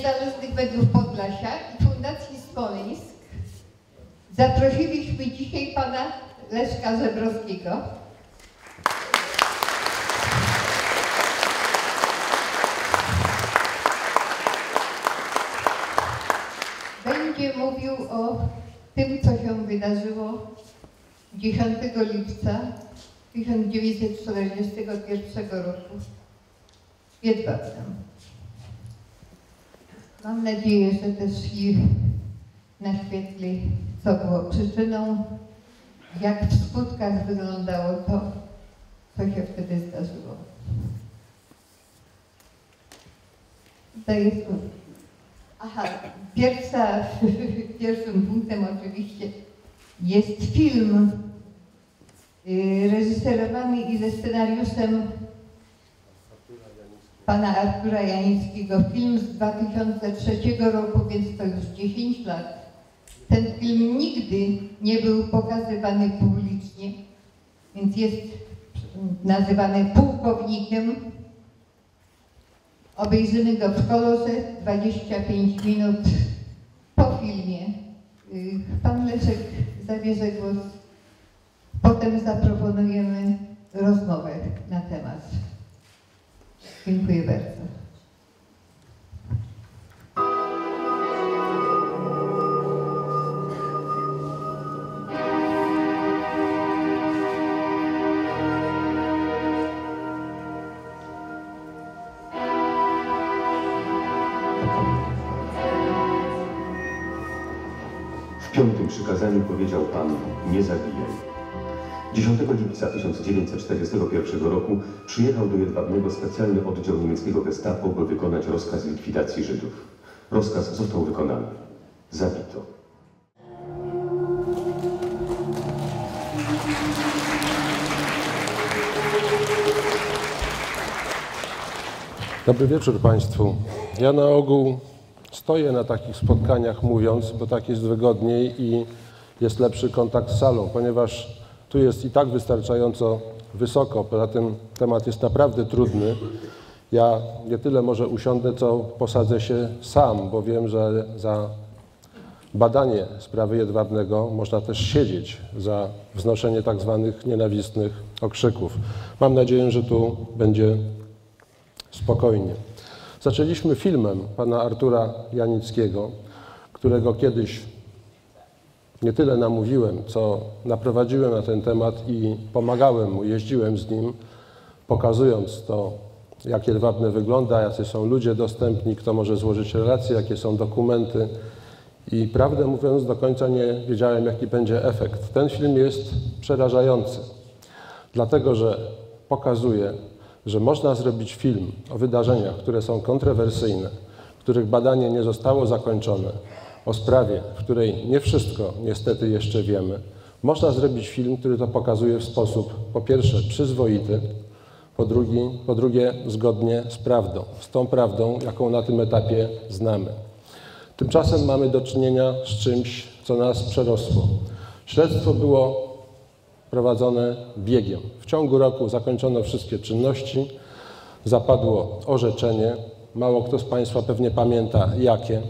Niezależnych Mediów Podlasia i Fundacji Smoleńsk. Zaprosiliśmy dzisiaj Pana Leszka Żebrowskiego. Będzie mówił o tym, co się wydarzyło 10 lipca 1941 roku w Jedwabnem. Mam nadzieję, że też i naświetli, co było przyczyną, jak w skutkach wyglądało to, co się wtedy zdarzyło. To jest... Aha, pierwsza, pierwszym punktem oczywiście jest film y, reżyserowany i ze scenariuszem pana Artura Janickiego. Film z 2003 roku, więc to już 10 lat. Ten film nigdy nie był pokazywany publicznie, więc jest nazywany pułkownikiem. Obejrzymy go w kolorze 25 minut po filmie. Y, Pan Leszek zabierze głos. Potem zaproponujemy rozmowę na temat. Dziękuję bardzo. W piątym przykazaniu powiedział Pan, nie zabijaj. 10 lipca 1941 roku przyjechał do Jedwabnego specjalny oddział niemieckiego gestapo, by wykonać rozkaz likwidacji Żydów. Rozkaz został wykonany. Zabito. Dobry wieczór Państwu. Ja na ogół stoję na takich spotkaniach mówiąc, bo tak jest wygodniej i jest lepszy kontakt z salą, ponieważ tu jest i tak wystarczająco wysoko. Poza tym temat jest naprawdę trudny. Ja nie tyle może usiądę, co posadzę się sam, bo wiem, że za badanie sprawy jedwabnego można też siedzieć za wznoszenie tak zwanych nienawistnych okrzyków. Mam nadzieję, że tu będzie spokojnie. Zaczęliśmy filmem pana Artura Janickiego, którego kiedyś nie tyle namówiłem, co naprowadziłem na ten temat i pomagałem mu, jeździłem z nim, pokazując to, jak jedwabne wygląda, jacy są ludzie dostępni, kto może złożyć relacje, jakie są dokumenty. I prawdę mówiąc, do końca nie wiedziałem, jaki będzie efekt. Ten film jest przerażający, dlatego że pokazuje, że można zrobić film o wydarzeniach, które są kontrowersyjne, których badanie nie zostało zakończone, o sprawie, w której nie wszystko niestety jeszcze wiemy. Można zrobić film, który to pokazuje w sposób po pierwsze przyzwoity, po, drugi, po drugie zgodnie z prawdą, z tą prawdą, jaką na tym etapie znamy. Tymczasem mamy do czynienia z czymś, co nas przerosło. Śledztwo było prowadzone biegiem. W ciągu roku zakończono wszystkie czynności, zapadło orzeczenie. Mało kto z Państwa pewnie pamięta jakie.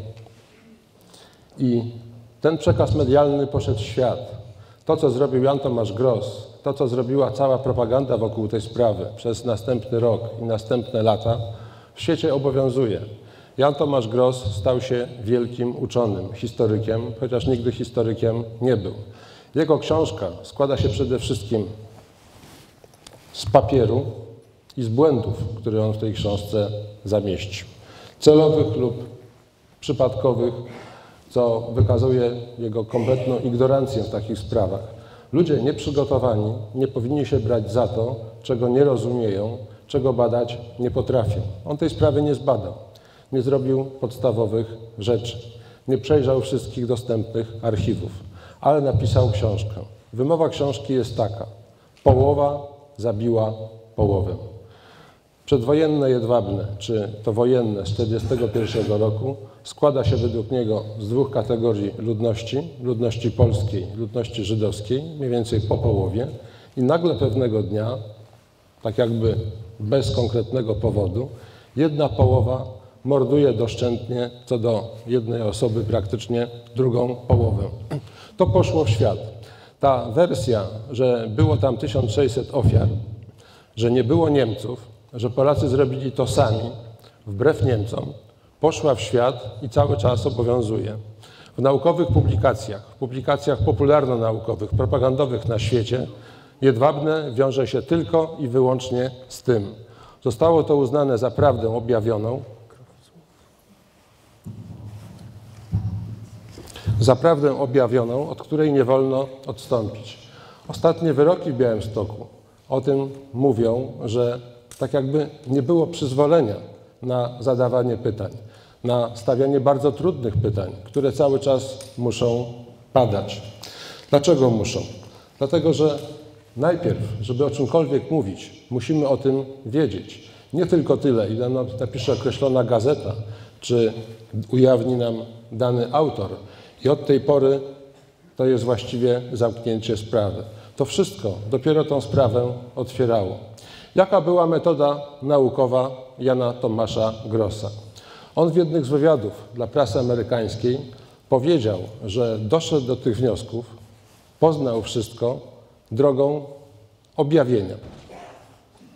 I ten przekaz medialny poszedł w świat. To, co zrobił Jan Tomasz Gross, to, co zrobiła cała propaganda wokół tej sprawy przez następny rok i następne lata, w świecie obowiązuje. Jan Tomasz Gross stał się wielkim uczonym, historykiem, chociaż nigdy historykiem nie był. Jego książka składa się przede wszystkim z papieru i z błędów, które on w tej książce zamieścił. Celowych lub przypadkowych, co wykazuje jego kompletną ignorancję w takich sprawach. Ludzie nieprzygotowani nie powinni się brać za to, czego nie rozumieją, czego badać nie potrafią. On tej sprawy nie zbadał, nie zrobił podstawowych rzeczy, nie przejrzał wszystkich dostępnych archiwów, ale napisał książkę. Wymowa książki jest taka: połowa zabiła połowę. Przedwojenne jedwabne, czy to wojenne z 1941 roku, składa się według niego z dwóch kategorii ludności: ludności polskiej, ludności żydowskiej, mniej więcej po połowie, i nagle pewnego dnia tak jakby bez konkretnego powodu. Jedna połowa morduje doszczętnie co do jednej osoby praktycznie drugą połowę. To poszło w świat. Ta wersja, że było tam 1600 ofiar, że nie było Niemców, że Polacy zrobili to sami, wbrew Niemcom, poszła w świat i cały czas obowiązuje. W naukowych publikacjach, publikacjach popularno-naukowych, propagandowych na świecie, Jedwabne wiąże się tylko i wyłącznie z tym. Zostało to uznane za prawdę objawioną, za prawdę objawioną, od której nie wolno odstąpić. Ostatnie wyroki w Białymstoku o tym mówią, że tak jakby nie było przyzwolenia na zadawanie pytań, na stawianie bardzo trudnych pytań, które cały czas muszą padać. Dlaczego muszą? Dlatego, że najpierw, żeby o czymkolwiek mówić, musimy o tym wiedzieć. Nie tylko tyle, ile nam napisze określona gazeta, czy ujawni nam dany autor. I od tej pory to jest właściwie zamknięcie sprawy. To wszystko dopiero tą sprawę otwierało. Jaka była metoda naukowa Jana Tomasza Grossa? On w jednych z wywiadów dla prasy amerykańskiej powiedział, że doszedł do tych wniosków, poznał wszystko drogą objawienia.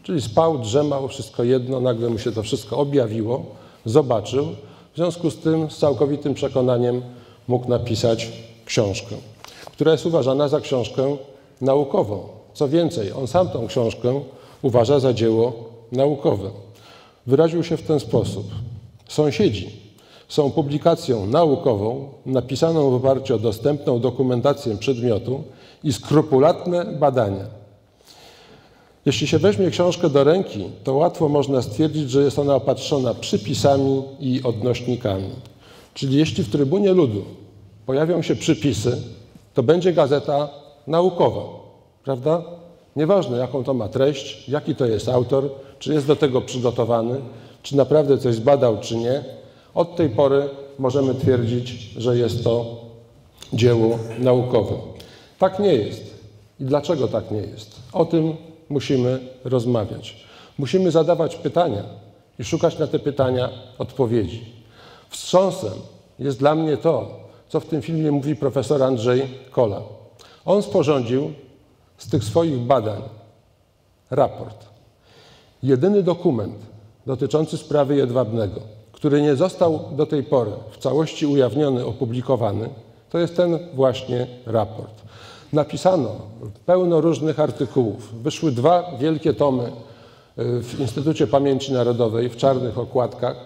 Czyli spał, drzemał, wszystko jedno, nagle mu się to wszystko objawiło, zobaczył. W związku z tym z całkowitym przekonaniem mógł napisać książkę, która jest uważana za książkę naukową. Co więcej, on sam tą książkę uważa za dzieło naukowe. Wyraził się w ten sposób. Sąsiedzi są publikacją naukową napisaną w oparciu o dostępną dokumentację przedmiotu i skrupulatne badania. Jeśli się weźmie książkę do ręki, to łatwo można stwierdzić, że jest ona opatrzona przypisami i odnośnikami. Czyli jeśli w trybunie ludu pojawią się przypisy, to będzie gazeta naukowa, prawda? Nieważne, jaką to ma treść, jaki to jest autor, czy jest do tego przygotowany, czy naprawdę coś zbadał, czy nie. Od tej pory możemy twierdzić, że jest to dzieło naukowe. Tak nie jest. I dlaczego tak nie jest? O tym musimy rozmawiać. Musimy zadawać pytania i szukać na te pytania odpowiedzi. Wstrząsem jest dla mnie to, co w tym filmie mówi profesor Andrzej Kola. On sporządził z tych swoich badań raport. Jedyny dokument dotyczący sprawy Jedwabnego, który nie został do tej pory w całości ujawniony, opublikowany, to jest ten właśnie raport. Napisano pełno różnych artykułów. Wyszły dwa wielkie tomy y, w Instytucie Pamięci Narodowej w czarnych okładkach.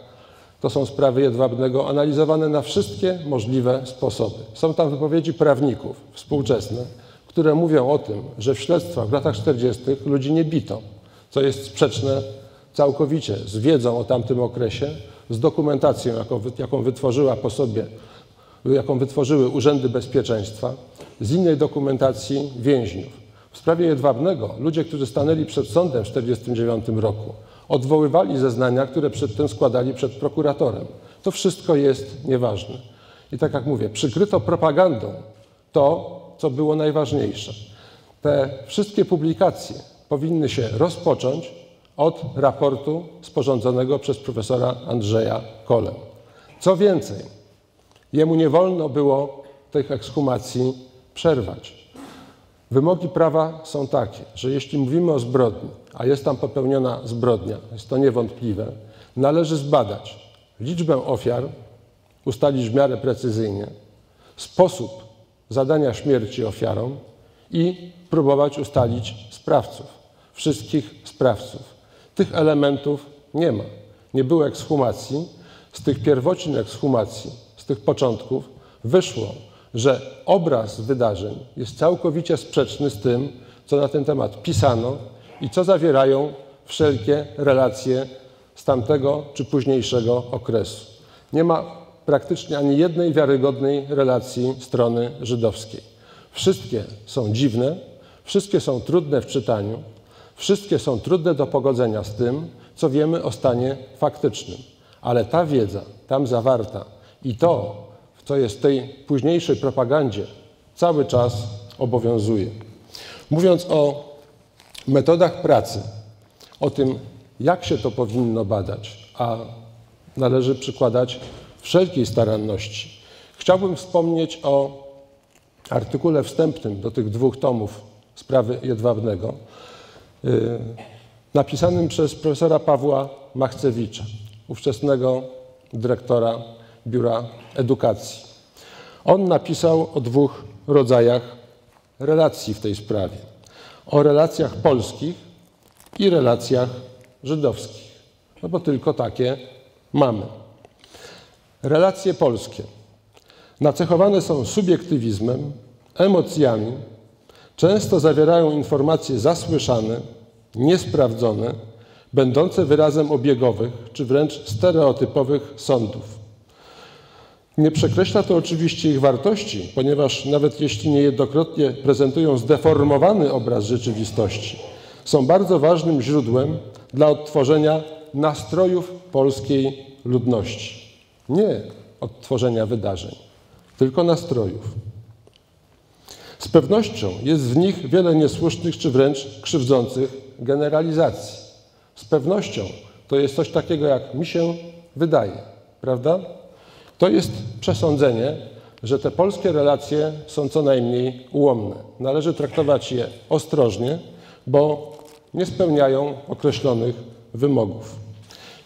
To są sprawy Jedwabnego, analizowane na wszystkie możliwe sposoby. Są tam wypowiedzi prawników współczesne, które mówią o tym, że w śledztwach w latach 40. ludzi nie bito, co jest sprzeczne całkowicie z wiedzą o tamtym okresie, z dokumentacją, jaką, jaką wytworzyła po sobie, jaką wytworzyły urzędy bezpieczeństwa, z innej dokumentacji więźniów. W sprawie Jedwabnego ludzie, którzy stanęli przed sądem w 1949 roku, odwoływali zeznania, które przedtem składali przed prokuratorem. To wszystko jest nieważne. I tak jak mówię, przykryto propagandą to, co było najważniejsze. Te wszystkie publikacje powinny się rozpocząć od raportu sporządzonego przez profesora Andrzeja Kolę. Co więcej, jemu nie wolno było tych ekshumacji przerwać. Wymogi prawa są takie, że jeśli mówimy o zbrodni, a jest tam popełniona zbrodnia, jest to niewątpliwe, należy zbadać liczbę ofiar, ustalić w miarę precyzyjnie, sposób zadania śmierci ofiarom i próbować ustalić sprawców, wszystkich sprawców. Tych elementów nie ma. Nie było ekshumacji. Z tych pierwocin ekshumacji, z tych początków wyszło, że obraz wydarzeń jest całkowicie sprzeczny z tym, co na ten temat pisano i co zawierają wszelkie relacje z tamtego czy późniejszego okresu. Nie ma praktycznie ani jednej wiarygodnej relacji strony żydowskiej. Wszystkie są dziwne, wszystkie są trudne w czytaniu, wszystkie są trudne do pogodzenia z tym, co wiemy o stanie faktycznym. Ale ta wiedza tam zawarta i to, co jest w tej późniejszej propagandzie, cały czas obowiązuje. Mówiąc o metodach pracy o tym, jak się to powinno badać, a należy przykładać wszelkiej staranności. Chciałbym wspomnieć o artykule wstępnym do tych dwóch tomów sprawy Jedwabnego, napisanym przez profesora Pawła Machcewicza, ówczesnego dyrektora Biura Edukacji. On napisał o dwóch rodzajach relacji w tej sprawie. O relacjach polskich i relacjach żydowskich. No bo tylko takie mamy. Relacje polskie nacechowane są subiektywizmem, emocjami, często zawierają informacje zasłyszane, niesprawdzone, będące wyrazem obiegowych czy wręcz stereotypowych sądów. Nie przekreśla to oczywiście ich wartości, ponieważ nawet jeśli niejednokrotnie prezentują zdeformowany obraz rzeczywistości, są bardzo ważnym źródłem dla odtworzenia nastrojów polskiej ludności. Nie odtworzenia wydarzeń, tylko nastrojów. Z pewnością jest w nich wiele niesłusznych czy wręcz krzywdzących generalizacji. Z pewnością to jest coś takiego, jak mi się wydaje, prawda? To jest przesądzenie, że te polskie relacje są co najmniej ułomne. Należy traktować je ostrożnie, bo nie spełniają określonych wymogów.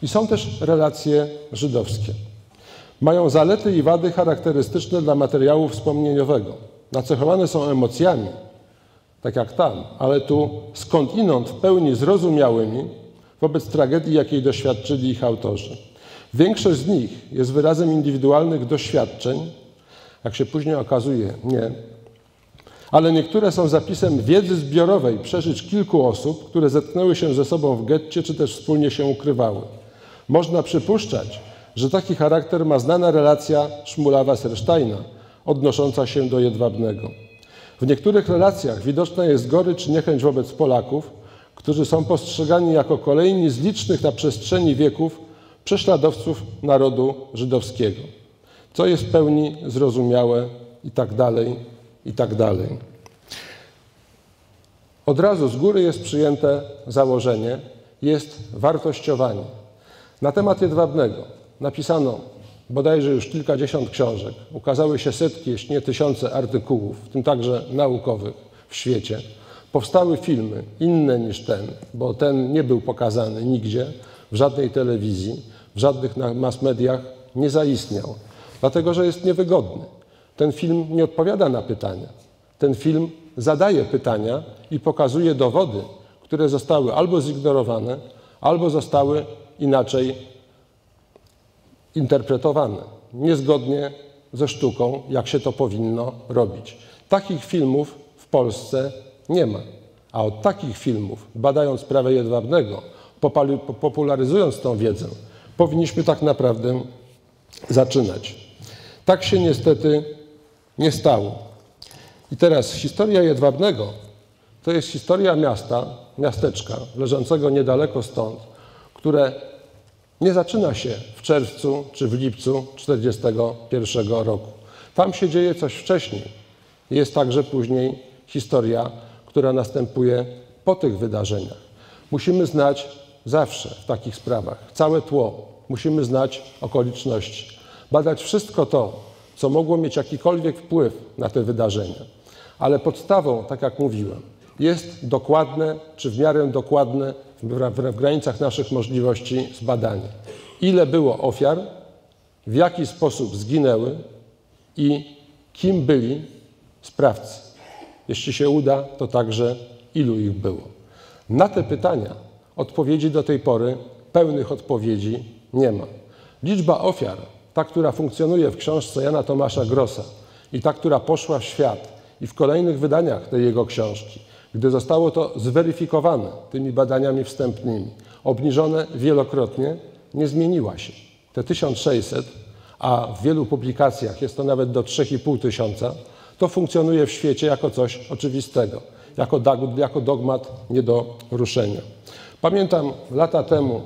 I są też relacje żydowskie. Mają zalety i wady charakterystyczne dla materiału wspomnieniowego. Nacechowane są emocjami, tak jak tam, ale tu skądinąd w pełni zrozumiałymi wobec tragedii, jakiej doświadczyli ich autorzy. Większość z nich jest wyrazem indywidualnych doświadczeń, jak się później okazuje, nie, ale niektóre są zapisem wiedzy zbiorowej przeżyć kilku osób, które zetknęły się ze sobą w getcie, czy też wspólnie się ukrywały. Można przypuszczać, że taki charakter ma znana relacja Szmulawa-Sersteina, odnosząca się do Jedwabnego. W niektórych relacjach widoczna jest gorycz niechęć wobec Polaków, którzy są postrzegani jako kolejni z licznych na przestrzeni wieków prześladowców narodu żydowskiego, co jest w pełni zrozumiałe i tak dalej, i tak dalej. Od razu z góry jest przyjęte założenie, jest wartościowanie. Na temat Jedwabnego napisano bodajże już kilkadziesiąt książek, ukazały się setki, jeśli nie tysiące artykułów, w tym także naukowych w świecie. Powstały filmy inne niż ten, bo ten nie był pokazany nigdzie, w żadnej telewizji, w żadnych mass mediach nie zaistniał, dlatego że jest niewygodny. Ten film nie odpowiada na pytania. Ten film zadaje pytania i pokazuje dowody, które zostały albo zignorowane, albo zostały inaczej interpretowane, niezgodnie ze sztuką, jak się to powinno robić. Takich filmów w Polsce nie ma. A od takich filmów, badając sprawę jedwabnego, popularyzując tą wiedzę, powinniśmy tak naprawdę zaczynać. Tak się niestety nie stało. I teraz historia Jedwabnego to jest historia miasta, miasteczka leżącego niedaleko stąd, które nie zaczyna się w czerwcu czy w lipcu 1941 roku. Tam się dzieje coś wcześniej. Jest także później historia, która następuje po tych wydarzeniach. Musimy znać zawsze w takich sprawach całe tło, musimy znać okoliczności, badać wszystko to, co mogło mieć jakikolwiek wpływ na te wydarzenia. Ale podstawą, tak jak mówiłem, jest dokładne, czy w miarę dokładne, w granicach naszych możliwości zbadanie. Ile było ofiar, w jaki sposób zginęły i kim byli sprawcy. Jeśli się uda, to także ilu ich było. Na te pytania odpowiedzi do tej pory, pełnych odpowiedzi nie ma. Liczba ofiar, ta, która funkcjonuje w książce Jana Tomasza Grossa i ta, która poszła w świat i w kolejnych wydaniach tej jego książki, gdy zostało to zweryfikowane tymi badaniami wstępnymi, obniżone wielokrotnie, nie zmieniła się. Te 1600, a w wielu publikacjach jest to nawet do 3,5 tysiąca, to funkcjonuje w świecie jako coś oczywistego, jako, dogmat nie do ruszenia. Pamiętam lata temu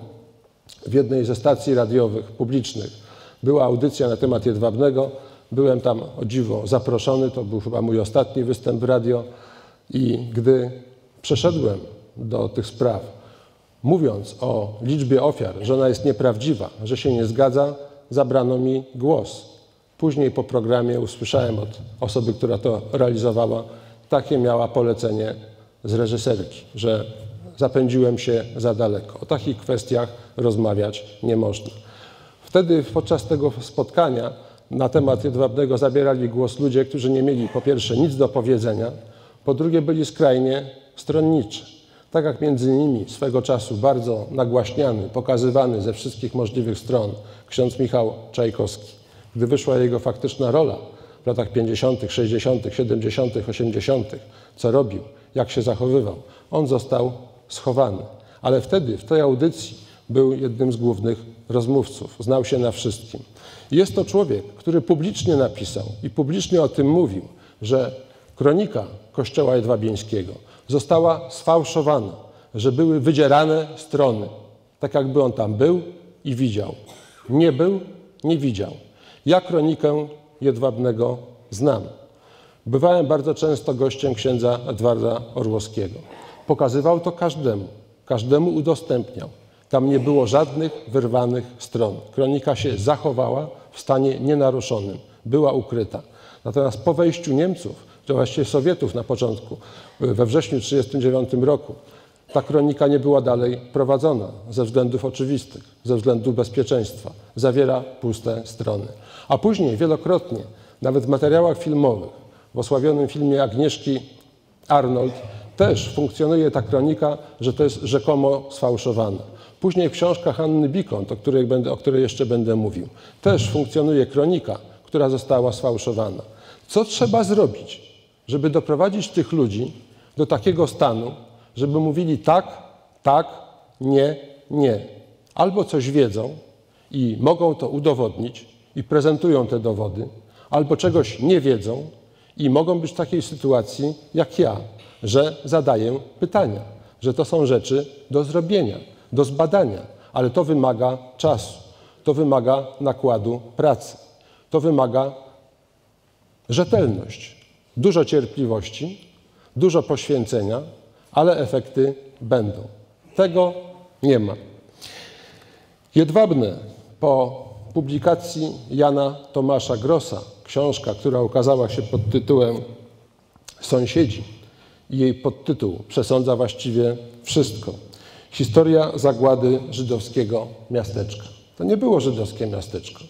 w jednej ze stacji radiowych publicznych była audycja na temat Jedwabnego. Byłem tam o dziwo zaproszony, to był chyba mój ostatni występ w radio i gdy przeszedłem do tych spraw, mówiąc o liczbie ofiar, że ona jest nieprawdziwa, że się nie zgadza, zabrano mi głos. Później po programie usłyszałem od osoby, która to realizowała, takie miała polecenie z reżyserki, że zapędziłem się za daleko. O takich kwestiach rozmawiać nie można. Wtedy podczas tego spotkania na temat Jedwabnego zabierali głos ludzie, którzy nie mieli po pierwsze nic do powiedzenia, po drugie byli skrajnie stronniczy. Tak jak między innymi swego czasu bardzo nagłaśniany, pokazywany ze wszystkich możliwych stron ksiądz Michał Czajkowski, gdy wyszła jego faktyczna rola w latach 50., 60., 70., 80., co robił, jak się zachowywał, on został schowany. Ale wtedy w tej audycji był jednym z głównych rozmówców, znał się na wszystkim. Jest to człowiek, który publicznie napisał i publicznie o tym mówił, że kronika Kościoła Jedwabieńskiego została sfałszowana, że były wydzierane strony, tak jakby on tam był i widział. Nie był, nie widział. Ja kronikę Jedwabnego znam. Bywałem bardzo często gościem księdza Edwarda Orłowskiego. Pokazywał to każdemu, każdemu udostępniał. Tam nie było żadnych wyrwanych stron. Kronika się zachowała w stanie nienaruszonym, była ukryta. Natomiast po wejściu Niemców, czy właściwie Sowietów na początku, we wrześniu 1939 roku, ta kronika nie była dalej prowadzona ze względów oczywistych, ze względów bezpieczeństwa. Zawiera puste strony. A później wielokrotnie, nawet w materiałach filmowych, w osławionym filmie Agnieszki Arnold, też funkcjonuje ta kronika, że to jest rzekomo sfałszowane. Później w książkach Anny Bikont, o której, będę, o której jeszcze będę mówił, też funkcjonuje kronika, która została sfałszowana. Co trzeba zrobić, żeby doprowadzić tych ludzi do takiego stanu, żeby mówili tak, tak, nie, nie. Albo coś wiedzą i mogą to udowodnić i prezentują te dowody, albo czegoś nie wiedzą i mogą być w takiej sytuacji jak ja, że zadaję pytania, że to są rzeczy do zrobienia, do zbadania, ale to wymaga czasu, to wymaga nakładu pracy, to wymaga rzetelność, dużo cierpliwości, dużo poświęcenia, ale efekty będą. Tego nie ma. Jedwabne po publikacji Jana Tomasza Grossa, książka, która ukazała się pod tytułem Sąsiedzi, jej podtytuł przesądza właściwie wszystko. Historia zagłady żydowskiego miasteczka. To nie było żydowskie miasteczko.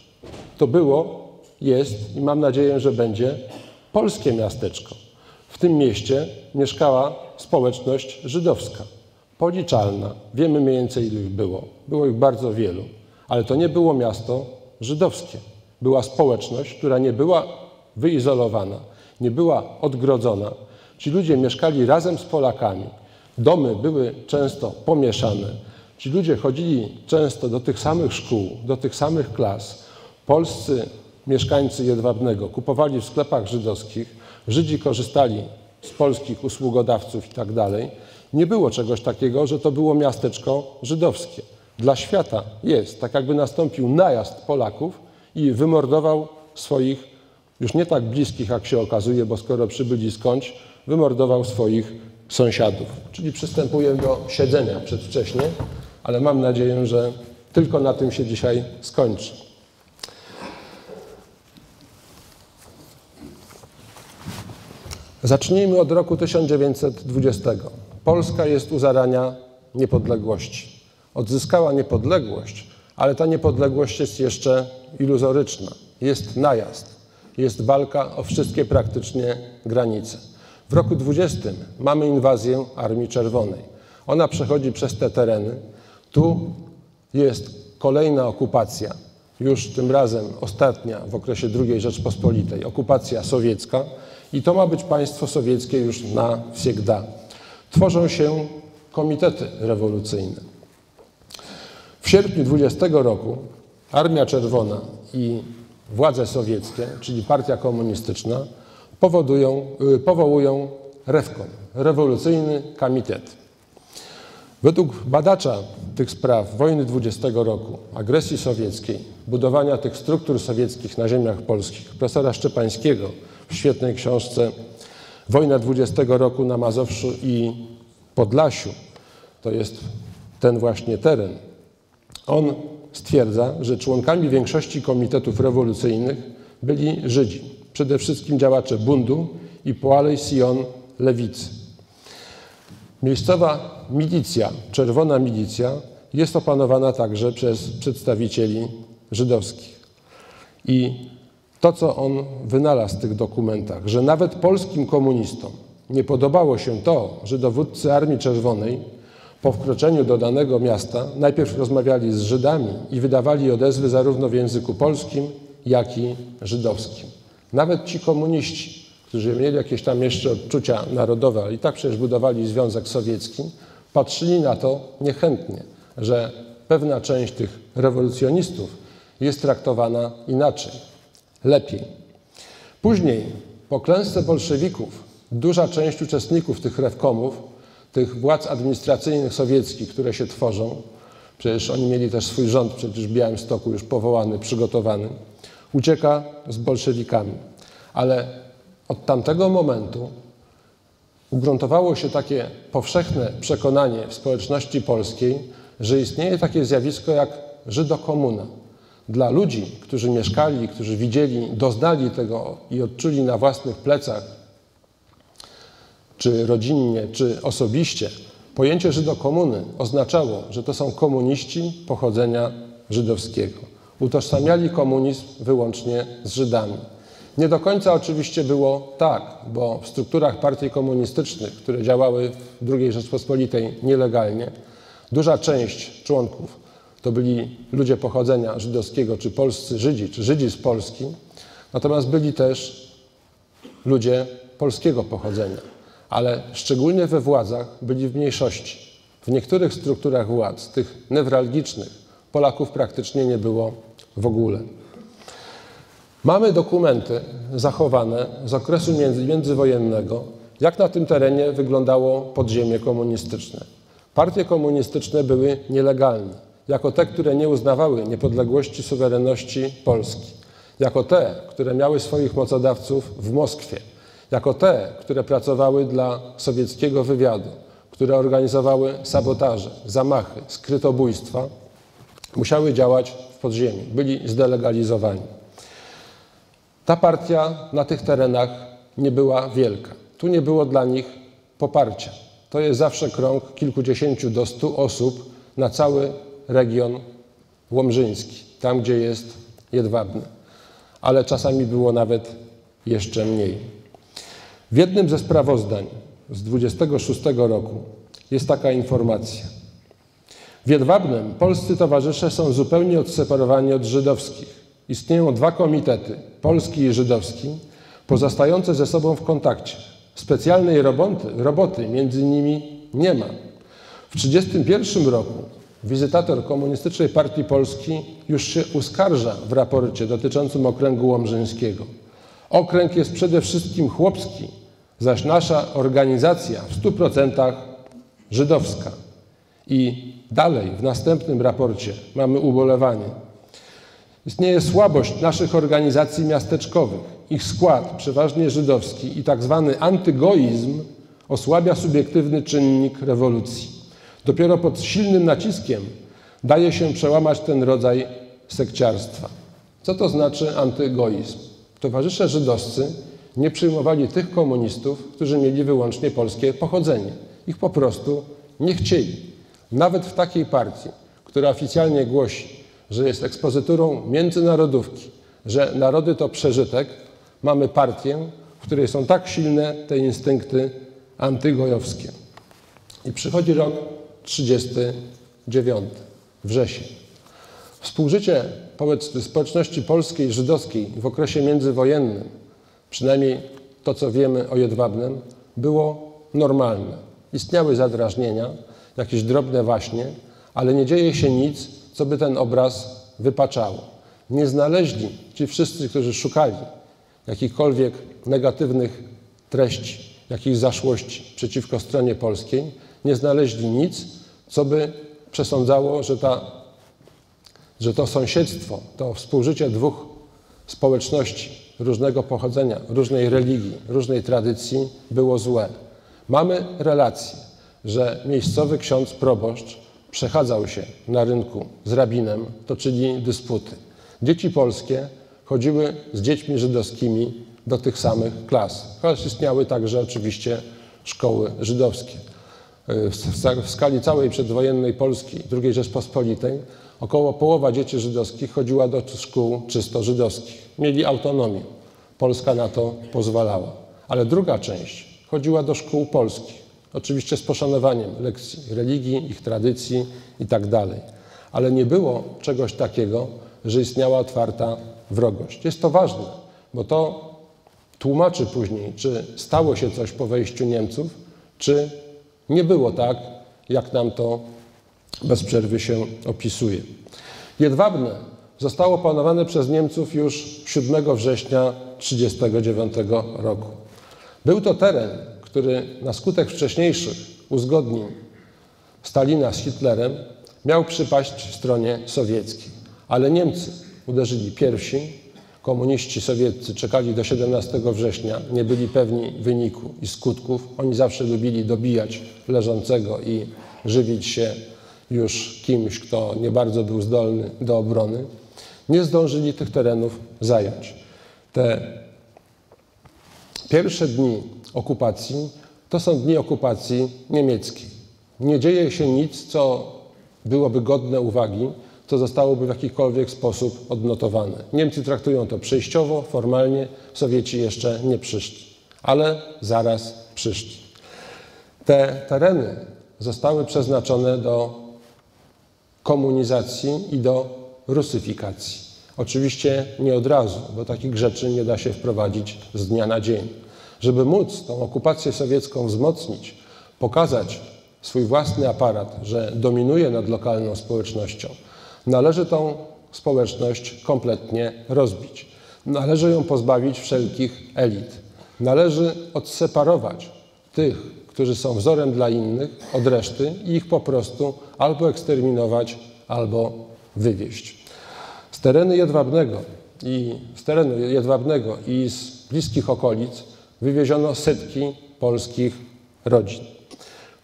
To było, jest i mam nadzieję, że będzie polskie miasteczko. W tym mieście mieszkała społeczność żydowska, policzalna. Wiemy mniej więcej, ilu ich było. Było ich bardzo wielu, ale to nie było miasto żydowskie. Była społeczność, która nie była wyizolowana, nie była odgrodzona. Ci ludzie mieszkali razem z Polakami. Domy były często pomieszane. Ci ludzie chodzili często do tych samych szkół, do tych samych klas. Polscy mieszkańcy Jedwabnego kupowali w sklepach żydowskich, Żydzi korzystali z polskich usługodawców i tak dalej. Nie było czegoś takiego, że to było miasteczko żydowskie. Dla świata jest, tak jakby nastąpił najazd Polaków i wymordował swoich, już nie tak bliskich, jak się okazuje, bo skoro przybyli skądś, wymordował swoich sąsiadów. Czyli przystępuję do siedzenia przedwcześnie, ale mam nadzieję, że tylko na tym się dzisiaj skończy. Zacznijmy od roku 1920. Polska jest u zarania niepodległości. Odzyskała niepodległość, ale ta niepodległość jest jeszcze iluzoryczna. Jest najazd, jest walka o wszystkie praktycznie granice. W roku 20 mamy inwazję Armii Czerwonej. Ona przechodzi przez te tereny. Tu jest kolejna okupacja, już tym razem ostatnia w okresie II Rzeczpospolitej, okupacja sowiecka i to ma być państwo sowieckie już na wsiegda. Tworzą się komitety rewolucyjne. W sierpniu 20 roku Armia Czerwona i władze sowieckie, czyli Partia Komunistyczna, powodują, y, powołują REWKON, rewolucyjny komitet. Według badacza tych spraw wojny 20 roku, agresji sowieckiej, budowania tych struktur sowieckich na ziemiach polskich, profesora Szczepańskiego w świetnej książce Wojna 20 roku na Mazowszu i Podlasiu, to jest ten właśnie teren. On stwierdza, że członkami większości komitetów rewolucyjnych byli Żydzi, przede wszystkim działacze bundu i Poalej Sion lewicy. Miejscowa milicja, czerwona milicja, jest opanowana także przez przedstawicieli żydowskich. I to, co on wynalazł w tych dokumentach, że nawet polskim komunistom nie podobało się to, że dowódcy Armii Czerwonej po wkroczeniu do danego miasta najpierw rozmawiali z Żydami i wydawali odezwy zarówno w języku polskim, jak i żydowskim. Nawet ci komuniści, którzy mieli jakieś tam jeszcze odczucia narodowe, ale i tak przecież budowali Związek Sowiecki, patrzyli na to niechętnie, że pewna część tych rewolucjonistów jest traktowana inaczej, lepiej. Później, po klęsce bolszewików, duża część uczestników tych rewkomów, tych władz administracyjnych sowieckich, które się tworzą, przecież oni mieli też swój rząd przecież w Białymstoku już powołany, przygotowany, ucieka z bolszewikami. Ale od tamtego momentu ugruntowało się takie powszechne przekonanie w społeczności polskiej, że istnieje takie zjawisko jak Żydokomuna. Dla ludzi, którzy mieszkali, którzy widzieli, doznali tego i odczuli na własnych plecach, czy rodzinnie, czy osobiście, pojęcie Żydokomuny oznaczało, że to są komuniści pochodzenia żydowskiego. Utożsamiali komunizm wyłącznie z Żydami. Nie do końca oczywiście było tak, bo w strukturach partii komunistycznych, które działały w II Rzeczpospolitej nielegalnie, duża część członków to byli ludzie pochodzenia żydowskiego, czy polscy Żydzi, czy Żydzi z Polski, natomiast byli też ludzie polskiego pochodzenia, ale szczególnie we władzach byli w mniejszości. W niektórych strukturach władz, tych newralgicznych, Polaków praktycznie nie było w ogóle. Mamy dokumenty zachowane z okresu między, międzywojennego, jak na tym terenie wyglądało podziemie komunistyczne. Partie komunistyczne były nielegalne, jako te, które nie uznawały niepodległości, suwerenności Polski, jako te, które miały swoich mocodawców w Moskwie, jako te, które pracowały dla sowieckiego wywiadu, które organizowały sabotaże, zamachy, skrytobójstwa, musiały działać w podziemiu, byli zdelegalizowani. Ta partia na tych terenach nie była wielka. Tu nie było dla nich poparcia. To jest zawsze krąg kilkudziesięciu do stu osób na cały region łomżyński, tam gdzie jest jedwabny. Ale czasami było nawet jeszcze mniej. W jednym ze sprawozdań z 26 roku jest taka informacja. W Jedwabnem polscy towarzysze są zupełnie odseparowani od żydowskich. Istnieją dwa komitety, polski i żydowski, pozostające ze sobą w kontakcie. Specjalnej roboty, roboty między nimi nie ma. W 1931 roku wizytator Komunistycznej Partii Polski już się uskarża w raporcie dotyczącym okręgu łomżyńskiego. Okręg jest przede wszystkim chłopski, zaś nasza organizacja w 100% żydowska. I dalej w następnym raporcie mamy ubolewanie. Istnieje słabość naszych organizacji miasteczkowych. Ich skład, przeważnie żydowski i tak zwany antygoizm osłabia subiektywny czynnik rewolucji. Dopiero pod silnym naciskiem daje się przełamać ten rodzaj sekciarstwa. Co to znaczy antygoizm? Towarzysze żydowscy nie przyjmowali tych komunistów, którzy mieli wyłącznie polskie pochodzenie. Ich po prostu nie chcieli. Nawet w takiej partii, która oficjalnie głosi, że jest ekspozyturą międzynarodówki, że narody to przeżytek, mamy partię, w której są tak silne te instynkty antygojowskie. I przychodzi rok 39, wrzesień. Współżycie społeczności polskiej żydowskiej w okresie międzywojennym, przynajmniej to, co wiemy o Jedwabnem, było normalne. Istniały zadrażnienia, jakieś drobne waśnie, ale nie dzieje się nic, co by ten obraz wypaczało. Nie znaleźli ci wszyscy, którzy szukali jakichkolwiek negatywnych treści, jakichś zaszłości przeciwko stronie polskiej, nie znaleźli nic, co by przesądzało, że, ta, że to sąsiedztwo, to współżycie dwóch społeczności różnego pochodzenia, różnej religii, różnej tradycji było złe. Mamy relację, że miejscowy ksiądz proboszcz przechadzał się na rynku z rabinem, toczyli dysputy. Dzieci polskie chodziły z dziećmi żydowskimi do tych samych klas, chociaż istniały także oczywiście szkoły żydowskie. W, w, skali całej przedwojennej Polski, II Rzeczpospolitej, około połowa dzieci żydowskich chodziła do szkół czysto żydowskich. Mieli autonomię. Polska na to pozwalała. Ale druga część chodziła do szkół polskich. Oczywiście z poszanowaniem lekcji religii, ich tradycji itd. Ale nie było czegoś takiego, że istniała otwarta wrogość. Jest to ważne, bo to tłumaczy później, czy stało się coś po wejściu Niemców, czy nie było tak, jak nam to bez przerwy się opisuje. Jedwabne zostało opanowane przez Niemców już 7 września 1939 roku. Był to teren, który na skutek wcześniejszych uzgodnień Stalina z Hitlerem miał przypaść stronie sowieckiej. Ale Niemcy uderzyli pierwsi, komuniści sowieccy czekali do 17 września, nie byli pewni wyniku i skutków. Oni zawsze lubili dobijać leżącego i żywić się już kimś, kto nie bardzo był zdolny do obrony. Nie zdążyli tych terenów zająć. Te pierwsze dni okupacji to są dni okupacji niemieckiej. Nie dzieje się nic, co byłoby godne uwagi, co zostałoby w jakikolwiek sposób odnotowane. Niemcy traktują to przejściowo, formalnie, Sowieci jeszcze nie przyszli, ale zaraz przyszli. Te tereny zostały przeznaczone do komunizacji i do rusyfikacji. Oczywiście nie od razu, bo takich rzeczy nie da się wprowadzić z dnia na dzień. Żeby móc tą okupację sowiecką wzmocnić, pokazać swój własny aparat, że dominuje nad lokalną społecznością, należy tą społeczność kompletnie rozbić. Należy ją pozbawić wszelkich elit. Należy odseparować tych, którzy są wzorem dla innych, od reszty i ich po prostu albo eksterminować, albo wywieźć. Z terenu Jedwabnego i z terenu Jedwabnego i z bliskich okolic wywieziono setki polskich rodzin,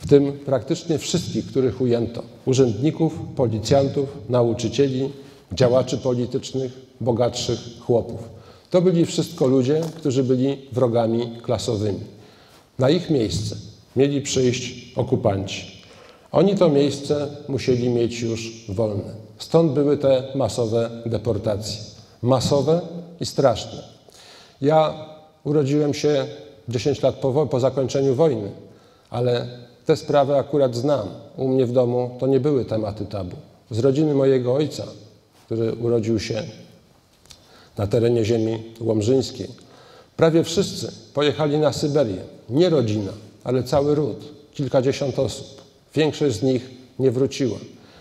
w tym praktycznie wszystkich, których ujęto: urzędników, policjantów, nauczycieli, działaczy politycznych, bogatszych chłopów. To byli wszystko ludzie, którzy byli wrogami klasowymi. Na ich miejsce mieli przyjść okupanci. Oni to miejsce musieli mieć już wolne. Stąd były te masowe deportacje. Masowe i straszne. Ja urodziłem się 10 lat po, po zakończeniu wojny, ale te sprawy akurat znam. U mnie w domu to nie były tematy tabu. Z rodziny mojego ojca, który urodził się na terenie ziemi łomżyńskiej, prawie wszyscy pojechali na Syberię. Nie rodzina, ale cały ród, kilkadziesiąt osób. Większość z nich nie wróciła.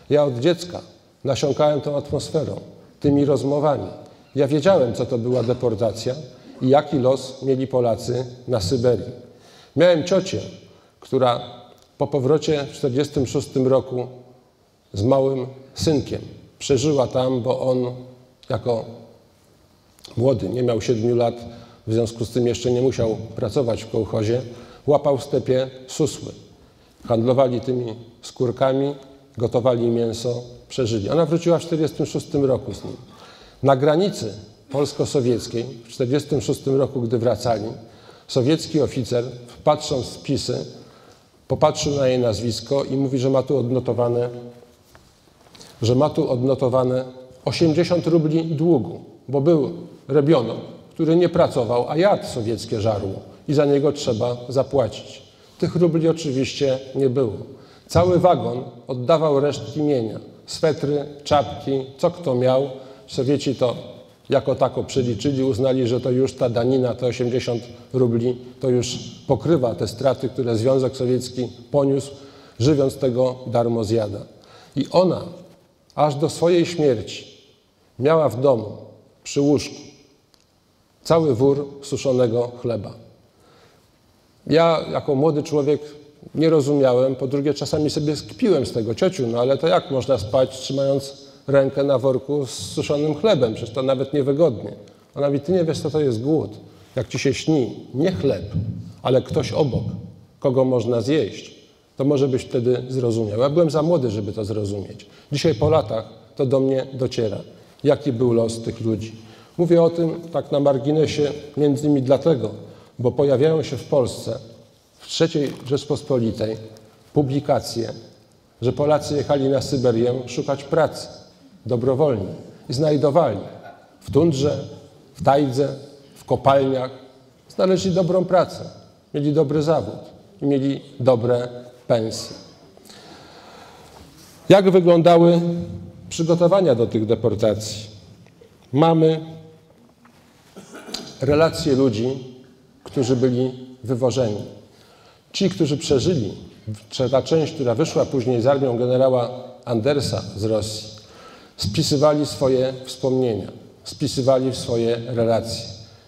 Ja od dziecka nasiąkałem tą atmosferą, tymi rozmowami. Ja wiedziałem, co to była deportacja i jaki los mieli Polacy na Syberii. Miałem ciocię, która po powrocie w 1946 roku z małym synkiem przeżyła tam, bo on jako młody, nie miał siedmiu lat, w związku z tym jeszcze nie musiał pracować w kołchozie, łapał w stepie susły. Handlowali tymi skórkami, gotowali mięso, przeżyli. Ona wróciła w 1946 roku z nim. Na granicy polsko-sowieckiej w 1946 roku, gdy wracali, sowiecki oficer, patrząc w spisy, popatrzył na jej nazwisko i mówi, że ma tu odnotowane, że ma tu odnotowane 80 rubli długu, bo był rebioną, który nie pracował, a jadł sowieckie żarło i za niego trzeba zapłacić. Tych rubli oczywiście nie było. Cały wagon oddawał resztki mienia. Swetry, czapki, co kto miał. Sowieci to jako tako przeliczyli, uznali, że to już ta danina, te 80 rubli, to już pokrywa te straty, które Związek Sowiecki poniósł, żywiąc tego darmozjada. I ona aż do swojej śmierci miała w domu, przy łóżku, cały wór suszonego chleba. Ja jako młody człowiek nie rozumiałem, po drugie czasami sobie skpiłem z tego ciociu, no ale to jak można spać trzymając rękę na worku z suszonym chlebem? Przecież to nawet niewygodnie. Ona mówi, ty nie wiesz co to jest głód. Jak ci się śni, nie chleb, ale ktoś obok, kogo można zjeść, to może byś wtedy zrozumiał. Ja byłem za młody, żeby to zrozumieć. Dzisiaj po latach to do mnie dociera, jaki był los tych ludzi. Mówię o tym tak na marginesie, między innymi dlatego, bo pojawiają się w Polsce, w III Rzeczpospolitej, publikacje, że Polacy jechali na Syberię szukać pracy dobrowolnie i znajdowali w tundrze, w tajdze, w kopalniach, znaleźli dobrą pracę, mieli dobry zawód i mieli dobre pensje. Jak wyglądały przygotowania do tych deportacji? Mamy relacje ludzi, którzy byli wywożeni. Ci, którzy przeżyli, ta część, która wyszła później z armią generała Andersa z Rosji, spisywali swoje wspomnienia, spisywali swoje relacje.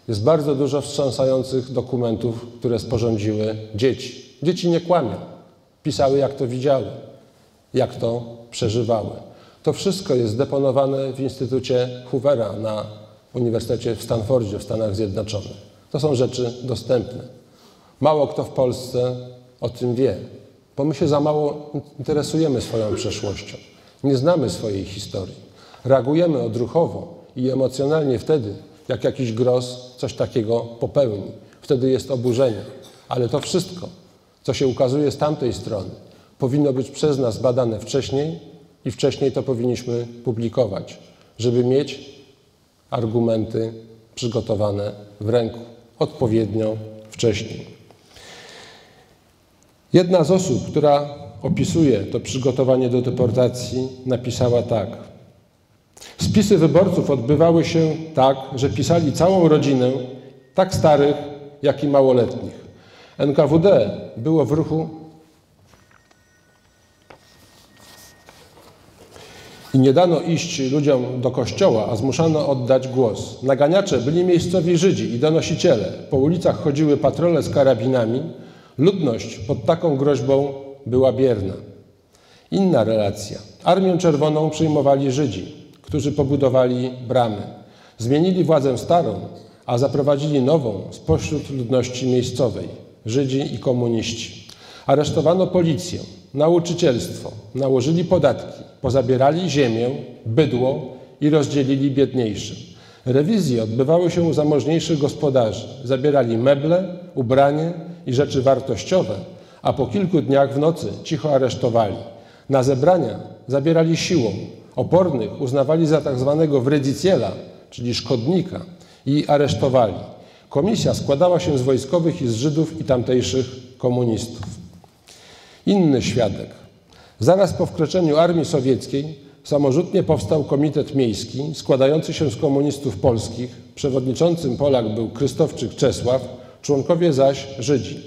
Jest bardzo dużo wstrząsających dokumentów, które sporządziły dzieci. Dzieci nie kłamią. Pisały, jak to widziały, jak to przeżywały. To wszystko jest deponowane w Instytucie Hoovera na Uniwersytecie w Stanfordzie w Stanach Zjednoczonych. To są rzeczy dostępne. Mało kto w Polsce o tym wie, bo my się za mało interesujemy swoją przeszłością. Nie znamy swojej historii. Reagujemy odruchowo i emocjonalnie wtedy, jak jakiś gros coś takiego popełni. Wtedy jest oburzenie. Ale to wszystko, co się ukazuje z tamtej strony, powinno być przez nas badane wcześniej i wcześniej to powinniśmy publikować, żeby mieć argumenty przygotowane w ręku odpowiednio wcześniej. Jedna z osób, która opisuje to przygotowanie do deportacji, napisała tak. Spisy wyborców odbywały się tak, że pisali całą rodzinę, tak starych, jak i małoletnich. NKWD było w ruchu i nie dano iść ludziom do kościoła, a zmuszano oddać głos. Naganiacze byli miejscowi Żydzi i donosiciele. Po ulicach chodziły patrole z karabinami. Ludność pod taką groźbą była bierna. Inna relacja. Armię Czerwoną przyjmowali Żydzi, którzy pobudowali bramy. Zmienili władzę starą, a zaprowadzili nową spośród ludności miejscowej Żydzi i komuniści. Aresztowano policję, nauczycielstwo, nałożyli podatki, pozabierali ziemię, bydło i rozdzielili biedniejszym. Rewizje odbywały się u zamożniejszych gospodarzy. Zabierali meble, ubranie i rzeczy wartościowe, a po kilku dniach w nocy cicho aresztowali. Na zebrania zabierali siłą. Opornych uznawali za tak zwanego wredziciela, czyli szkodnika i aresztowali. Komisja składała się z wojskowych i z Żydów i tamtejszych komunistów. Inny świadek. Zaraz po wkroczeniu armii sowieckiej samorzutnie powstał Komitet Miejski składający się z komunistów polskich. Przewodniczącym Polak był Krystowczyk Czesław, członkowie zaś Żydzi.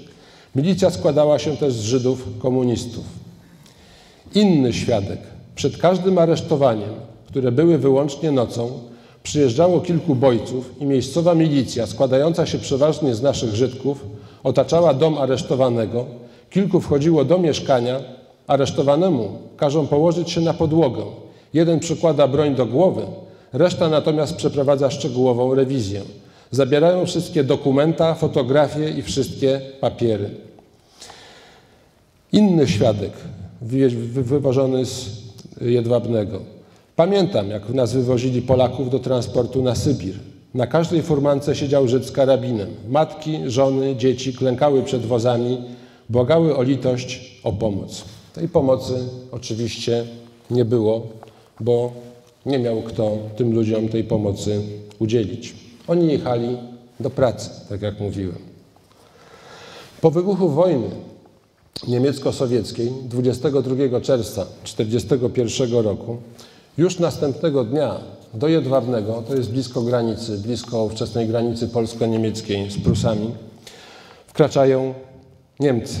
Milicja składała się też z Żydów komunistów. Inny świadek. Przed każdym aresztowaniem, które były wyłącznie nocą, przyjeżdżało kilku bojców i miejscowa milicja, składająca się przeważnie z naszych Żydków, otaczała dom aresztowanego. Kilku wchodziło do mieszkania. Aresztowanemu każą położyć się na podłogę. Jeden przykłada broń do głowy, reszta natomiast przeprowadza szczegółową rewizję. Zabierają wszystkie dokumenta, fotografie i wszystkie papiery. Inny świadek, wywożony z Jedwabnego. Pamiętam, jak nas wywozili Polaków do transportu na Sybir. Na każdej furmance siedział Żyd z karabinem. Matki, żony, dzieci klękały przed wozami, błagały o litość, o pomoc. Tej pomocy oczywiście nie było, bo nie miał kto tym ludziom tej pomocy udzielić. Oni jechali do pracy, tak jak mówiłem. Po wybuchu wojny niemiecko-sowieckiej 22 czerwca 1941 roku, już następnego dnia do Jedwabnego, to jest blisko granicy, blisko ówczesnej granicy polsko-niemieckiej z Prusami, wkraczają Niemcy.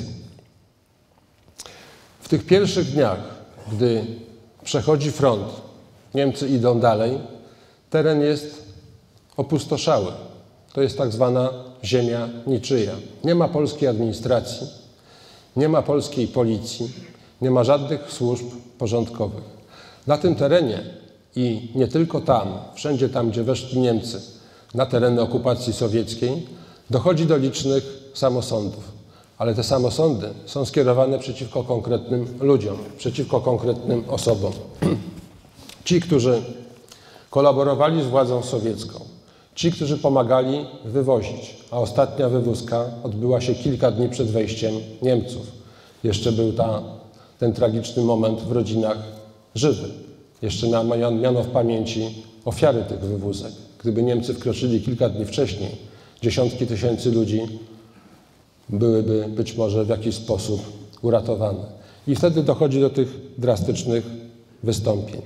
W tych pierwszych dniach, gdy przechodzi front, Niemcy idą dalej, teren jest opustoszały. To jest tak zwana ziemia niczyja. Nie ma polskiej administracji, nie ma polskiej policji, nie ma żadnych służb porządkowych. Na tym terenie i nie tylko tam, wszędzie tam, gdzie weszli Niemcy, na tereny okupacji sowieckiej, dochodzi do licznych samosądów. ale te samosądy są skierowane przeciwko konkretnym ludziom, przeciwko konkretnym osobom. Ci, którzy kolaborowali z władzą sowiecką, ci, którzy pomagali wywozić, a ostatnia wywózka odbyła się kilka dni przed wejściem Niemców. Jeszcze był ta, ten tragiczny moment w rodzinach żywy. Jeszcze miano w pamięci ofiary tych wywózek. Gdyby Niemcy wkroczyli kilka dni wcześniej, dziesiątki tysięcy ludzi byłyby być może w jakiś sposób uratowane. I wtedy dochodzi do tych drastycznych wystąpień.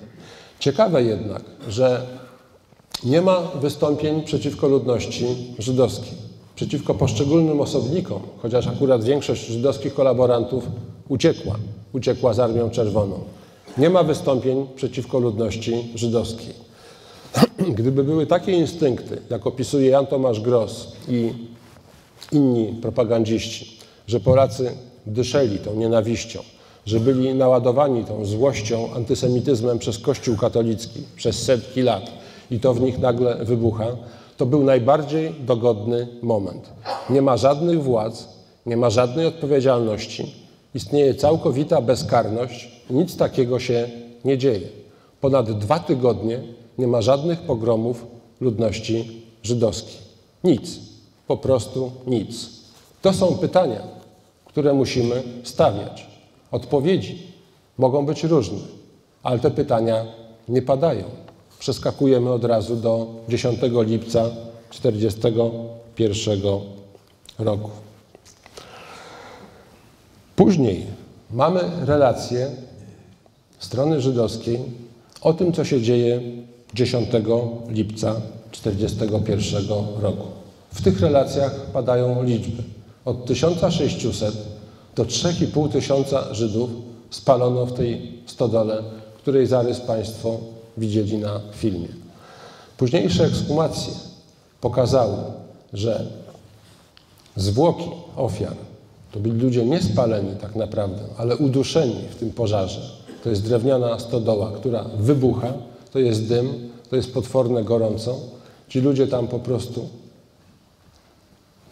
Ciekawe jednak, że nie ma wystąpień przeciwko ludności żydowskiej, przeciwko poszczególnym osobnikom, chociaż akurat większość żydowskich kolaborantów uciekła, uciekła z Armią Czerwoną. Nie ma wystąpień przeciwko ludności żydowskiej. Gdyby były takie instynkty, jak opisuje Jan Tomasz Gross i inni propagandziści, że Polacy dyszeli tą nienawiścią, że byli naładowani tą złością, antysemityzmem przez Kościół katolicki przez setki lat i to w nich nagle wybucha, to był najbardziej dogodny moment. Nie ma żadnych władz, nie ma żadnej odpowiedzialności, istnieje całkowita bezkarność, nic takiego się nie dzieje. Ponad dwa tygodnie nie ma żadnych pogromów ludności żydowskiej. Nic, po prostu nic. To są pytania, które musimy stawiać. Odpowiedzi mogą być różne, ale te pytania nie padają. Przeskakujemy od razu do 10 lipca 1941 roku. Później mamy relację strony żydowskiej o tym, co się dzieje 10 lipca 1941 roku. W tych relacjach padają liczby. Od 1600 do 3,5 tysiąca Żydów spalono w tej stodole, której zarys Państwo widzieli na filmie. Późniejsze ekshumacje pokazały, że zwłoki ofiar to byli ludzie nie spaleni tak naprawdę, ale uduszeni w tym pożarze. To jest drewniana stodoła, która wybucha, to jest dym, to jest potworne gorąco. Ci ludzie tam po prostu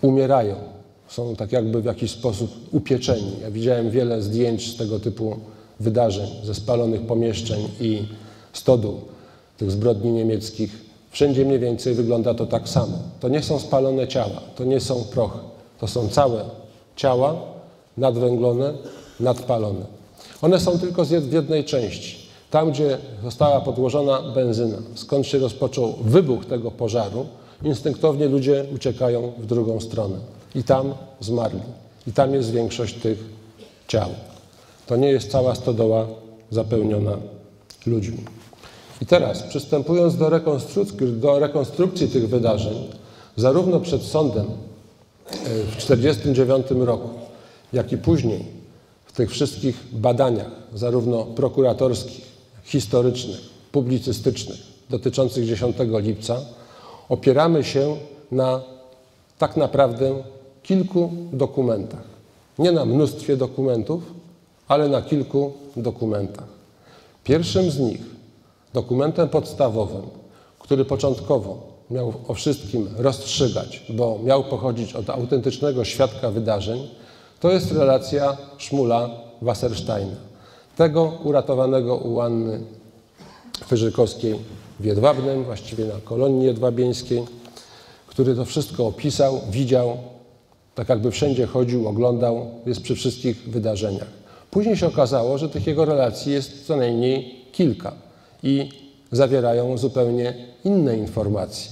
umierają. Są tak jakby w jakiś sposób upieczeni. Ja widziałem wiele zdjęć z tego typu wydarzeń, ze spalonych pomieszczeń i stodół tych zbrodni niemieckich. Wszędzie mniej więcej wygląda to tak samo. To nie są spalone ciała, to nie są prochy. To są całe ciała nadwęglone, nadpalone. One są tylko w jednej części. Tam, gdzie została podłożona benzyna, skąd się rozpoczął wybuch tego pożaru, instynktownie ludzie uciekają w drugą stronę. I tam zmarli. I tam jest większość tych ciał. To nie jest cała stodoła zapełniona ludźmi. I teraz, przystępując do rekonstrukcji, do rekonstrukcji tych wydarzeń, zarówno przed sądem e, w 1949 roku, jak i później w tych wszystkich badaniach, zarówno prokuratorskich, historycznych, publicystycznych, dotyczących 10 lipca, opieramy się na tak naprawdę kilku dokumentach. Nie na mnóstwie dokumentów, ale na kilku dokumentach. Pierwszym z nich, dokumentem podstawowym, który początkowo miał o wszystkim rozstrzygać, bo miał pochodzić od autentycznego świadka wydarzeń, to jest relacja Szmula Wassersteina, tego uratowanego u Anny Wyżykowskiej w Jedwabnem, właściwie na kolonii jedwabieńskiej, który to wszystko opisał, widział, tak jakby wszędzie chodził, oglądał, jest przy wszystkich wydarzeniach. Później się okazało, że tych jego relacji jest co najmniej kilka i zawierają zupełnie inne informacje.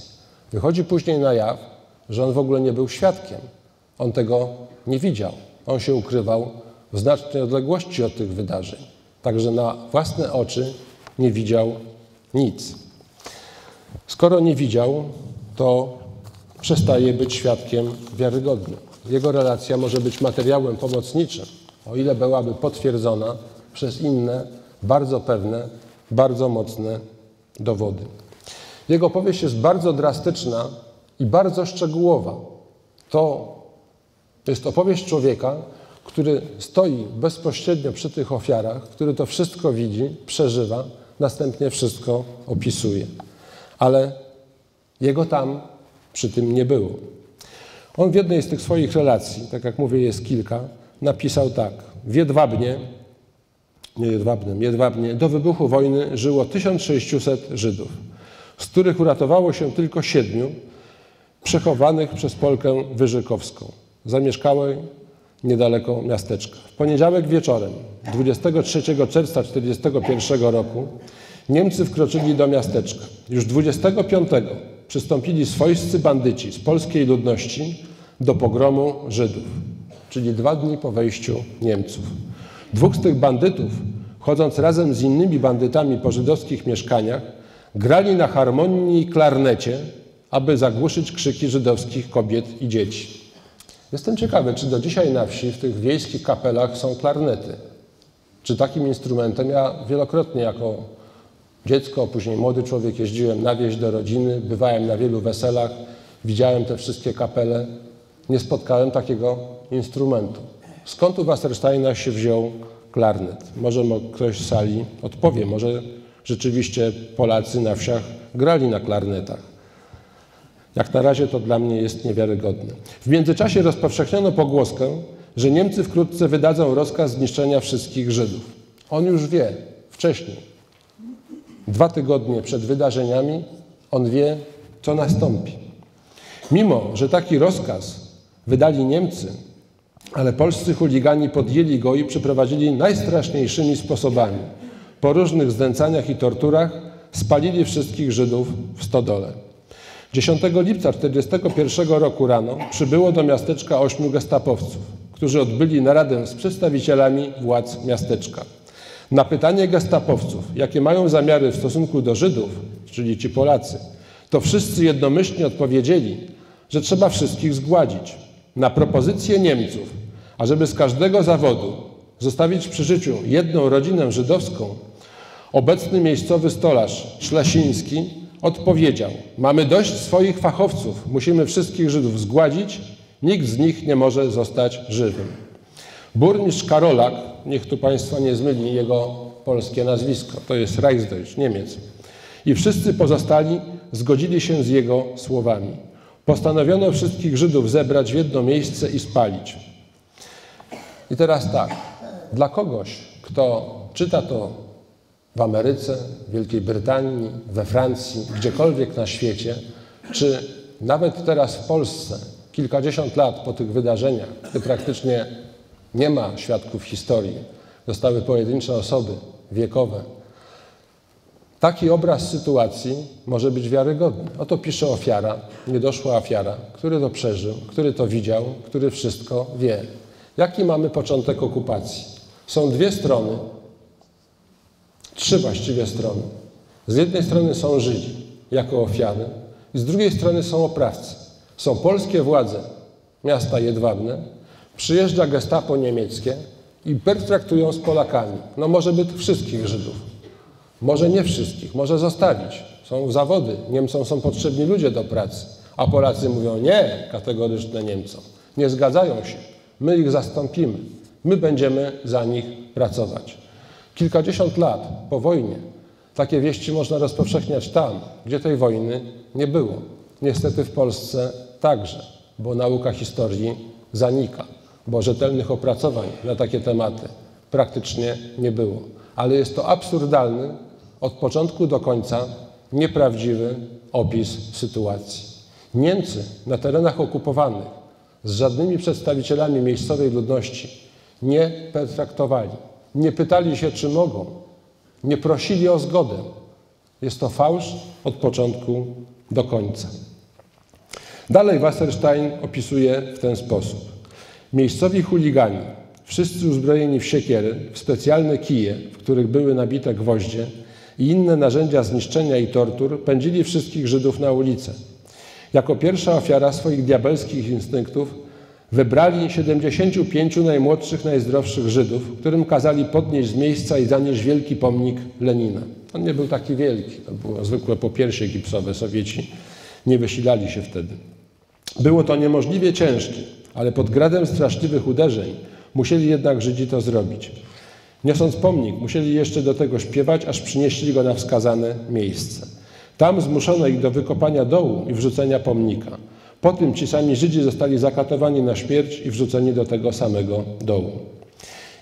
Wychodzi później na jaw, że on w ogóle nie był świadkiem. On tego nie widział. On się ukrywał w znacznej odległości od tych wydarzeń. Także na własne oczy nie widział nic. Skoro nie widział, to przestaje być świadkiem wiarygodnym. Jego relacja może być materiałem pomocniczym, o ile byłaby potwierdzona przez inne, bardzo pewne, bardzo mocne dowody. Jego powieść jest bardzo drastyczna i bardzo szczegółowa. To jest opowieść człowieka, który stoi bezpośrednio przy tych ofiarach, który to wszystko widzi, przeżywa, następnie wszystko opisuje. Ale jego tam przy tym nie było. On w jednej z tych swoich relacji, tak jak mówię, jest kilka, napisał tak. W Jedwabnem, Jedwabnie, do wybuchu wojny żyło 1600 Żydów, z których uratowało się tylko siedmiu, przechowanych przez Polkę Wyżykowską, zamieszkałej niedaleko miasteczka. W poniedziałek wieczorem, 23 czerwca 1941 roku, Niemcy wkroczyli do miasteczka. Już 25 przystąpili swojscy bandyci z polskiej ludności do pogromu Żydów, czyli dwa dni po wejściu Niemców. Dwóch z tych bandytów, chodząc razem z innymi bandytami po żydowskich mieszkaniach, grali na harmonii i klarnecie, aby zagłuszyć krzyki żydowskich kobiet i dzieci. Jestem ciekawy, czy do dzisiaj na wsi, w tych wiejskich kapelach są klarnety. Czy takim instrumentem ja wielokrotnie jako dziecko, później młody człowiek jeździłem na wieś do rodziny, bywałem na wielu weselach, widziałem te wszystkie kapele. Nie spotkałem takiego instrumentu. Skąd u Wassersteina się wziął klarnet? Może mo- ktoś z sali odpowie, może rzeczywiście Polacy na wsiach grali na klarnetach. Jak na razie to dla mnie jest niewiarygodne. W międzyczasie rozpowszechniono pogłoskę, że Niemcy wkrótce wydadzą rozkaz zniszczenia wszystkich Żydów. On już wie wcześniej. Dwa tygodnie przed wydarzeniami on wie, co nastąpi. Mimo, że taki rozkaz wydali Niemcy, ale polscy chuligani podjęli go i przeprowadzili najstraszniejszymi sposobami. Po różnych znęcaniach i torturach spalili wszystkich Żydów w stodole. 10 lipca 1941 roku rano przybyło do miasteczka ośmiu gestapowców, którzy odbyli naradę z przedstawicielami władz miasteczka. Na pytanie gestapowców, jakie mają zamiary w stosunku do Żydów, czyli ci Polacy, to wszyscy jednomyślnie odpowiedzieli, że trzeba wszystkich zgładzić. Na propozycję Niemców, ażeby z każdego zawodu zostawić przy życiu jedną rodzinę żydowską, obecny miejscowy stolarz Szlasiński odpowiedział: Mamy dość swoich fachowców, musimy wszystkich Żydów zgładzić, nikt z nich nie może zostać żywym. Burmistrz Karolak, niech tu Państwa nie zmyli jego polskie nazwisko, to jest Reichsdeutsch, Niemiec. I wszyscy pozostali zgodzili się z jego słowami. Postanowiono wszystkich Żydów zebrać w jedno miejsce i spalić. I teraz tak, dla kogoś, kto czyta to w Ameryce, w Wielkiej Brytanii, we Francji, gdziekolwiek na świecie, czy nawet teraz w Polsce, kilkadziesiąt lat po tych wydarzeniach, gdy praktycznie nie ma świadków historii, zostały pojedyncze osoby wiekowe, taki obraz sytuacji może być wiarygodny. Oto pisze ofiara, niedoszła ofiara, który to przeżył, który to widział, który wszystko wie. Jaki mamy początek okupacji? Są dwie strony, trzy właściwie strony. Z jednej strony są Żydzi jako ofiary, z drugiej strony są oprawcy. Są polskie władze miasta Jedwabne, przyjeżdża gestapo niemieckie i pertraktują z Polakami. No może by wszystkich Żydów. Może nie wszystkich, może zostawić. Są zawody, Niemcom są potrzebni ludzie do pracy, a Polacy mówią nie, kategoryczne Niemcom. Nie zgadzają się. My ich zastąpimy. My będziemy za nich pracować. Kilkadziesiąt lat po wojnie takie wieści można rozpowszechniać tam, gdzie tej wojny nie było. Niestety w Polsce także, bo nauka historii zanika, bo rzetelnych opracowań na takie tematy praktycznie nie było. Ale jest to absurdalny, od początku do końca nieprawdziwy opis sytuacji. Niemcy na terenach okupowanych z żadnymi przedstawicielami miejscowej ludności nie pertraktowali, nie pytali się, czy mogą, nie prosili o zgodę. Jest to fałsz od początku do końca. Dalej Wasserstein opisuje w ten sposób. Miejscowi chuligani, wszyscy uzbrojeni w siekiery, w specjalne kije, w których były nabite gwoździe i inne narzędzia zniszczenia i tortur, pędzili wszystkich Żydów na ulicę. Jako pierwsza ofiara swoich diabelskich instynktów wybrali 75 najmłodszych, najzdrowszych Żydów, którym kazali podnieść z miejsca i zanieść wielki pomnik Lenina. On nie był taki wielki, to było zwykłe popiersie gipsowe, Sowieci nie wysilali się wtedy. Było to niemożliwie ciężkie, ale pod gradem straszliwych uderzeń musieli jednak Żydzi to zrobić. Niosąc pomnik, musieli jeszcze do tego śpiewać, aż przynieśli go na wskazane miejsce. Tam zmuszono ich do wykopania dołu i wrzucenia pomnika. Po tym ci sami Żydzi zostali zakatowani na śmierć i wrzuceni do tego samego dołu.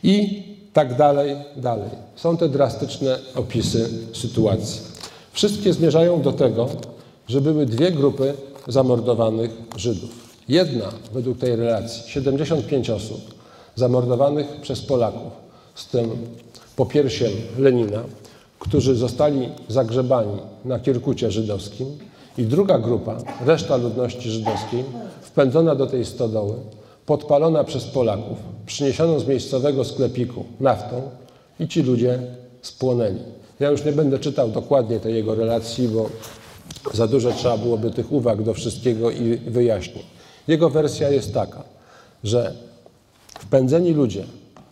I tak dalej, dalej. Są te drastyczne opisy sytuacji. Wszystkie zmierzają do tego, że były dwie grupy zamordowanych Żydów. Jedna, według tej relacji, 75 osób zamordowanych przez Polaków, z tym popiersiem Lenina, którzy zostali zagrzebani na Kierkucie żydowskim i druga grupa, reszta ludności żydowskiej, wpędzona do tej stodoły, podpalona przez Polaków, przyniesioną z miejscowego sklepiku naftą i ci ludzie spłonęli. Ja już nie będę czytał dokładnie tej jego relacji, bo za dużo trzeba byłoby tych uwag do wszystkiego i wyjaśnień. Jego wersja jest taka, że wpędzeni ludzie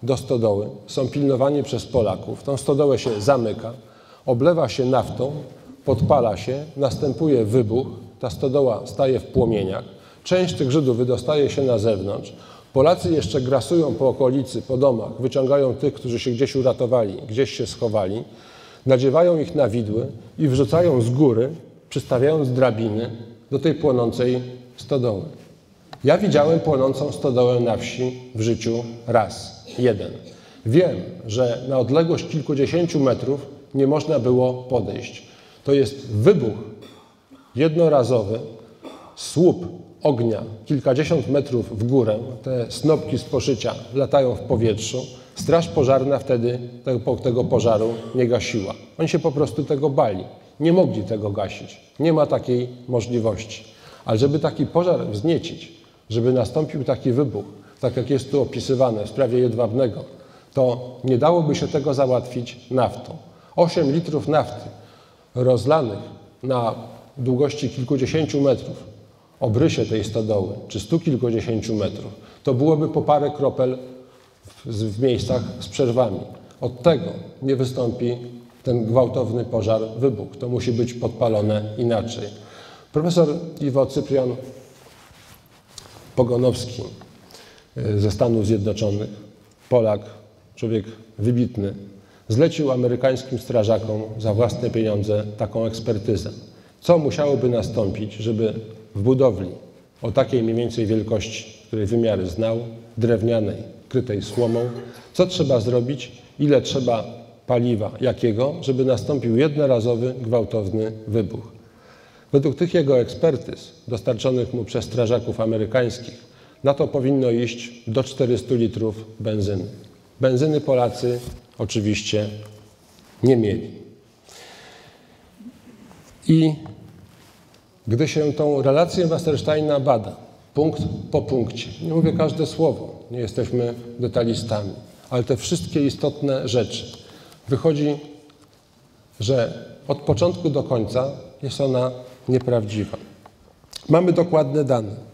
do stodoły są pilnowani przez Polaków. Tą stodołę się zamyka, oblewa się naftą, podpala się, następuje wybuch, ta stodoła staje w płomieniach. Część tych Żydów wydostaje się na zewnątrz. Polacy jeszcze grasują po okolicy, po domach, wyciągają tych, którzy się gdzieś uratowali, gdzieś się schowali, nadziewają ich na widły i wrzucają z góry, przystawiając drabiny do tej płonącej stodoły. Ja widziałem płonącą stodołę na wsi w życiu raz, jeden. Wiem, że na odległość kilkudziesięciu metrów nie można było podejść. To jest wybuch jednorazowy, słup ognia kilkadziesiąt metrów w górę, te snopki z poszycia latają w powietrzu. Straż pożarna wtedy tego, tego pożaru nie gasiła. Oni się po prostu tego bali. Nie mogli tego gasić. Nie ma takiej możliwości. Ale żeby taki pożar wzniecić, żeby nastąpił taki wybuch, tak jak jest tu opisywane w sprawie jedwabnego, to nie dałoby się tego załatwić naftą. 8 litrów nafty rozlanych na długości kilkudziesięciu metrów, obrysie tej stodoły, czy stu kilkudziesięciu metrów, to byłoby po parę kropel w, w miejscach z przerwami. Od tego nie wystąpi ten gwałtowny pożar, wybuch. To musi być podpalone inaczej. Profesor Iwo Cyprian Pogonowski ze Stanów Zjednoczonych, Polak, człowiek wybitny, zlecił amerykańskim strażakom za własne pieniądze taką ekspertyzę. Co musiałoby nastąpić, żeby w budowli o takiej mniej więcej wielkości, której wymiary znał, drewnianej, krytej słomą, co trzeba zrobić, ile trzeba paliwa, jakiego, żeby nastąpił jednorazowy, gwałtowny wybuch. Według tych jego ekspertyz, dostarczonych mu przez strażaków amerykańskich, na to powinno iść do 400 litrów benzyny. Benzyny Polacy oczywiście nie mieli. I gdy się tą relację Wassersteina bada, punkt po punkcie, nie mówię każde słowo, nie jesteśmy detalistami, ale te wszystkie istotne rzeczy, wychodzi, że od początku do końca jest ona nieprawdziwa. Mamy dokładne dane.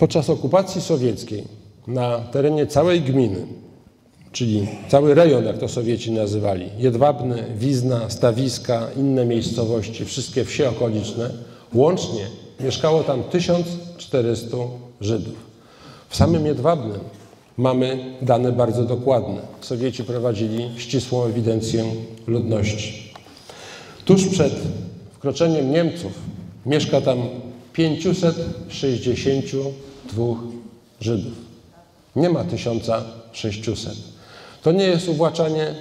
Podczas okupacji sowieckiej na terenie całej gminy, czyli cały rejon, jak to Sowieci nazywali, Jedwabny, Wizna, Stawiska, inne miejscowości, wszystkie wsie okoliczne, łącznie mieszkało tam 1400 Żydów. W samym Jedwabnym mamy dane bardzo dokładne. Sowieci prowadzili ścisłą ewidencję ludności. Tuż przed wkroczeniem Niemców mieszka tam 562 Żydów. Nie ma 1600. To nie jest uwłaczanie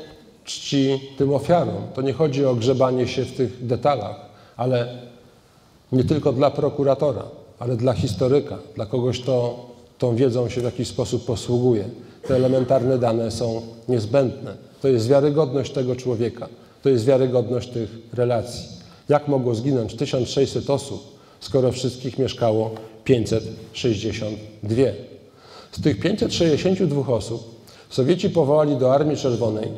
czci tym ofiarom. To nie chodzi o grzebanie się w tych detalach, ale nie tylko dla prokuratora, ale dla historyka, dla kogoś, kto tą wiedzą się w jakiś sposób posługuje. Te elementarne dane są niezbędne. To jest wiarygodność tego człowieka, to jest wiarygodność tych relacji. Jak mogło zginąć 1600 osób, skoro wszystkich mieszkało 562? Z tych 562 osób Sowieci powołali do Armii Czerwonej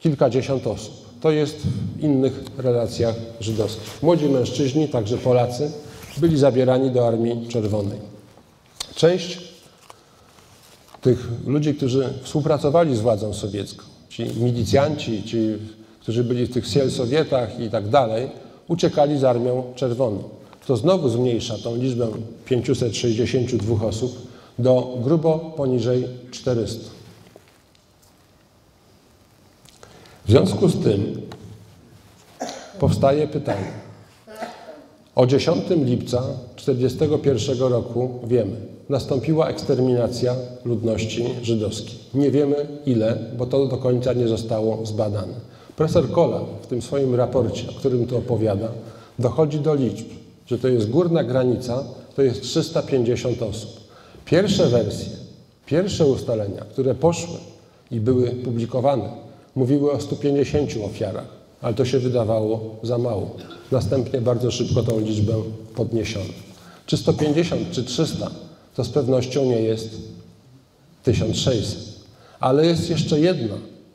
kilkadziesiąt osób. To jest w innych relacjach żydowskich. Młodzi mężczyźni, także Polacy, byli zabierani do Armii Czerwonej. Część tych ludzi, którzy współpracowali z władzą sowiecką, ci milicjanci, ci, którzy byli w tych siel sowietach i tak dalej, uciekali z Armią Czerwoną. To znowu zmniejsza tą liczbę 562 osób do grubo poniżej 400. W związku z tym powstaje pytanie, O 10 lipca 1941 roku wiemy, nastąpiła eksterminacja ludności żydowskiej. Nie wiemy ile, bo to do końca nie zostało zbadane. Profesor Kola w tym swoim raporcie, o którym tu opowiada, dochodzi do liczb, że to jest górna granica, to jest 350 osób. Pierwsze wersje, pierwsze ustalenia, które poszły i były publikowane, mówiły o 150 ofiarach, ale to się wydawało za mało. Następnie bardzo szybko tą liczbę podniesiono. Czy 150, czy 300, to z pewnością nie jest 1600. Ale jest jeszcze jedna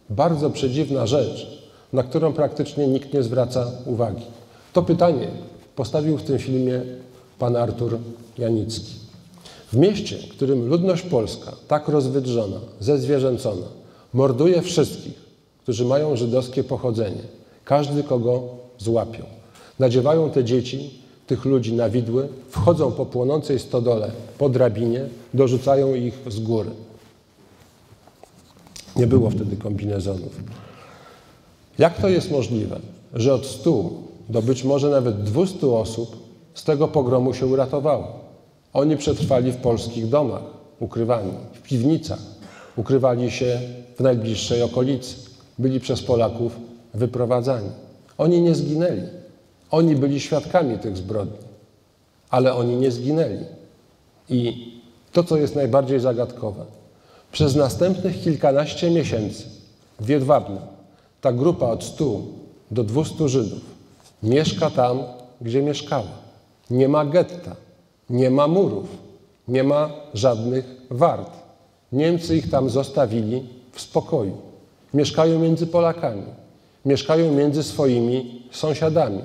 bardzo przedziwna rzecz, na którą praktycznie nikt nie zwraca uwagi. To pytanie postawił w tym filmie pan Artur Janicki. W mieście, w którym ludność polska, tak rozwydrzona, zezwierzęcona, morduje wszystkich, którzy mają żydowskie pochodzenie, każdy kogo złapią. Nadziewają te dzieci, tych ludzi na widły, wchodzą po płonącej stodole po drabinie, dorzucają ich z góry. Nie było wtedy kombinezonów. Jak to jest możliwe, że od 100 do być może nawet 200 osób z tego pogromu się uratowało? Oni przetrwali w polskich domach, ukrywani, w piwnicach, ukrywali się w najbliższej okolicy, byli przez Polaków wyprowadzani. Oni nie zginęli. Oni byli świadkami tych zbrodni, ale oni nie zginęli. I to, co jest najbardziej zagadkowe, przez następnych kilkanaście miesięcy w Jedwabnem ta grupa od 100 do 200 Żydów mieszka tam, gdzie mieszkała. Nie ma getta, nie ma murów, nie ma żadnych wart. Niemcy ich tam zostawili w spokoju. Mieszkają między Polakami, mieszkają między swoimi sąsiadami,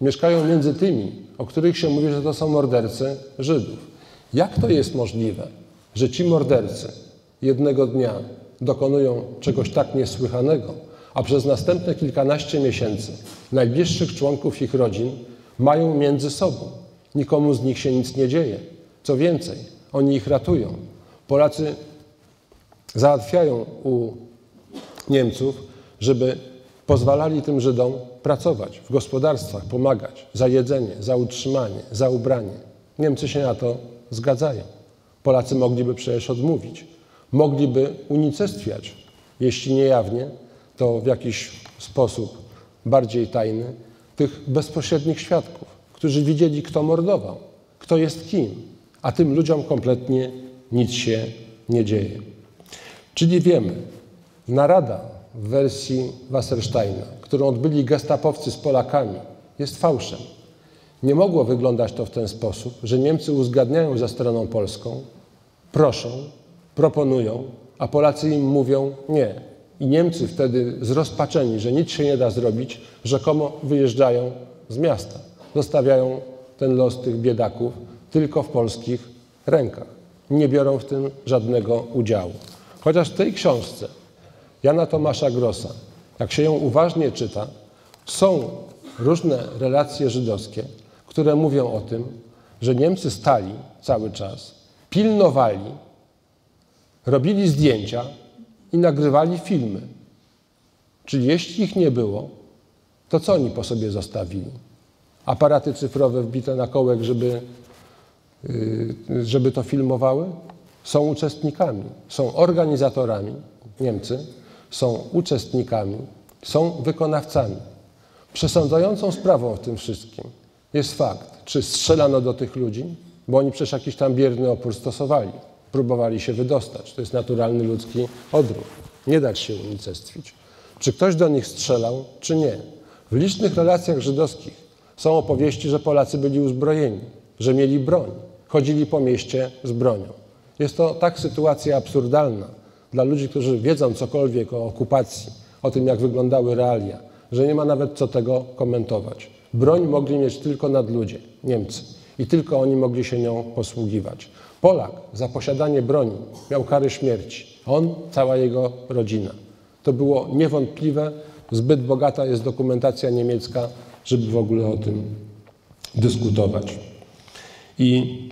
mieszkają między tymi, o których się mówi, że to są mordercy Żydów. Jak to jest możliwe, że ci mordercy jednego dnia dokonują czegoś tak niesłychanego, a przez następne kilkanaście miesięcy najbliższych członków ich rodzin mają między sobą. Nikomu z nich się nic nie dzieje. Co więcej, oni ich ratują. Polacy załatwiają u Niemców, żeby pozwalali tym Żydom pracować w gospodarstwach, pomagać za jedzenie, za utrzymanie, za ubranie. Niemcy się na to zgadzają. Polacy mogliby przecież odmówić. Mogliby unicestwiać, jeśli nie jawnie, to w jakiś sposób bardziej tajny, tych bezpośrednich świadków, którzy widzieli, kto mordował, kto jest kim, a tym ludziom kompletnie nic się nie dzieje. Czyli wiemy, narada w wersji Wassersteina, którą odbyli gestapowcy z Polakami, jest fałszem. Nie mogło wyglądać to w ten sposób, że Niemcy uzgadniają ze stroną polską, proszą, proponują, a Polacy im mówią nie. I Niemcy wtedy zrozpaczeni, że nic się nie da zrobić, rzekomo wyjeżdżają z miasta. Zostawiają ten los tych biedaków tylko w polskich rękach. Nie biorą w tym żadnego udziału. Chociaż w tej książce Jana Tomasza Grossa, jak się ją uważnie czyta, są różne relacje żydowskie, które mówią o tym, że Niemcy stali cały czas, pilnowali, robili zdjęcia i nagrywali filmy. Czyli jeśli ich nie było, to co oni po sobie zostawili? Aparaty cyfrowe wbite na kołek, żeby, yy, żeby to filmowały? Są uczestnikami, są organizatorami, Niemcy, są uczestnikami, są wykonawcami. Przesądzającą sprawą w tym wszystkim jest fakt, czy strzelano do tych ludzi, bo oni przecież jakiś tam bierny opór stosowali, próbowali się wydostać. To jest naturalny ludzki odruch. Nie dać się unicestwić. Czy ktoś do nich strzelał, czy nie? W licznych relacjach żydowskich są opowieści, że Polacy byli uzbrojeni, że mieli broń, chodzili po mieście z bronią. Jest to tak sytuacja absurdalna dla ludzi, którzy wiedzą cokolwiek o okupacji, o tym, jak wyglądały realia, że nie ma nawet co tego komentować. Broń mogli mieć tylko nadludzie, Niemcy, i tylko oni mogli się nią posługiwać. Polak za posiadanie broni miał karę śmierci. On, cała jego rodzina. To było niewątpliwe. Zbyt bogata jest dokumentacja niemiecka, żeby w ogóle o tym dyskutować. I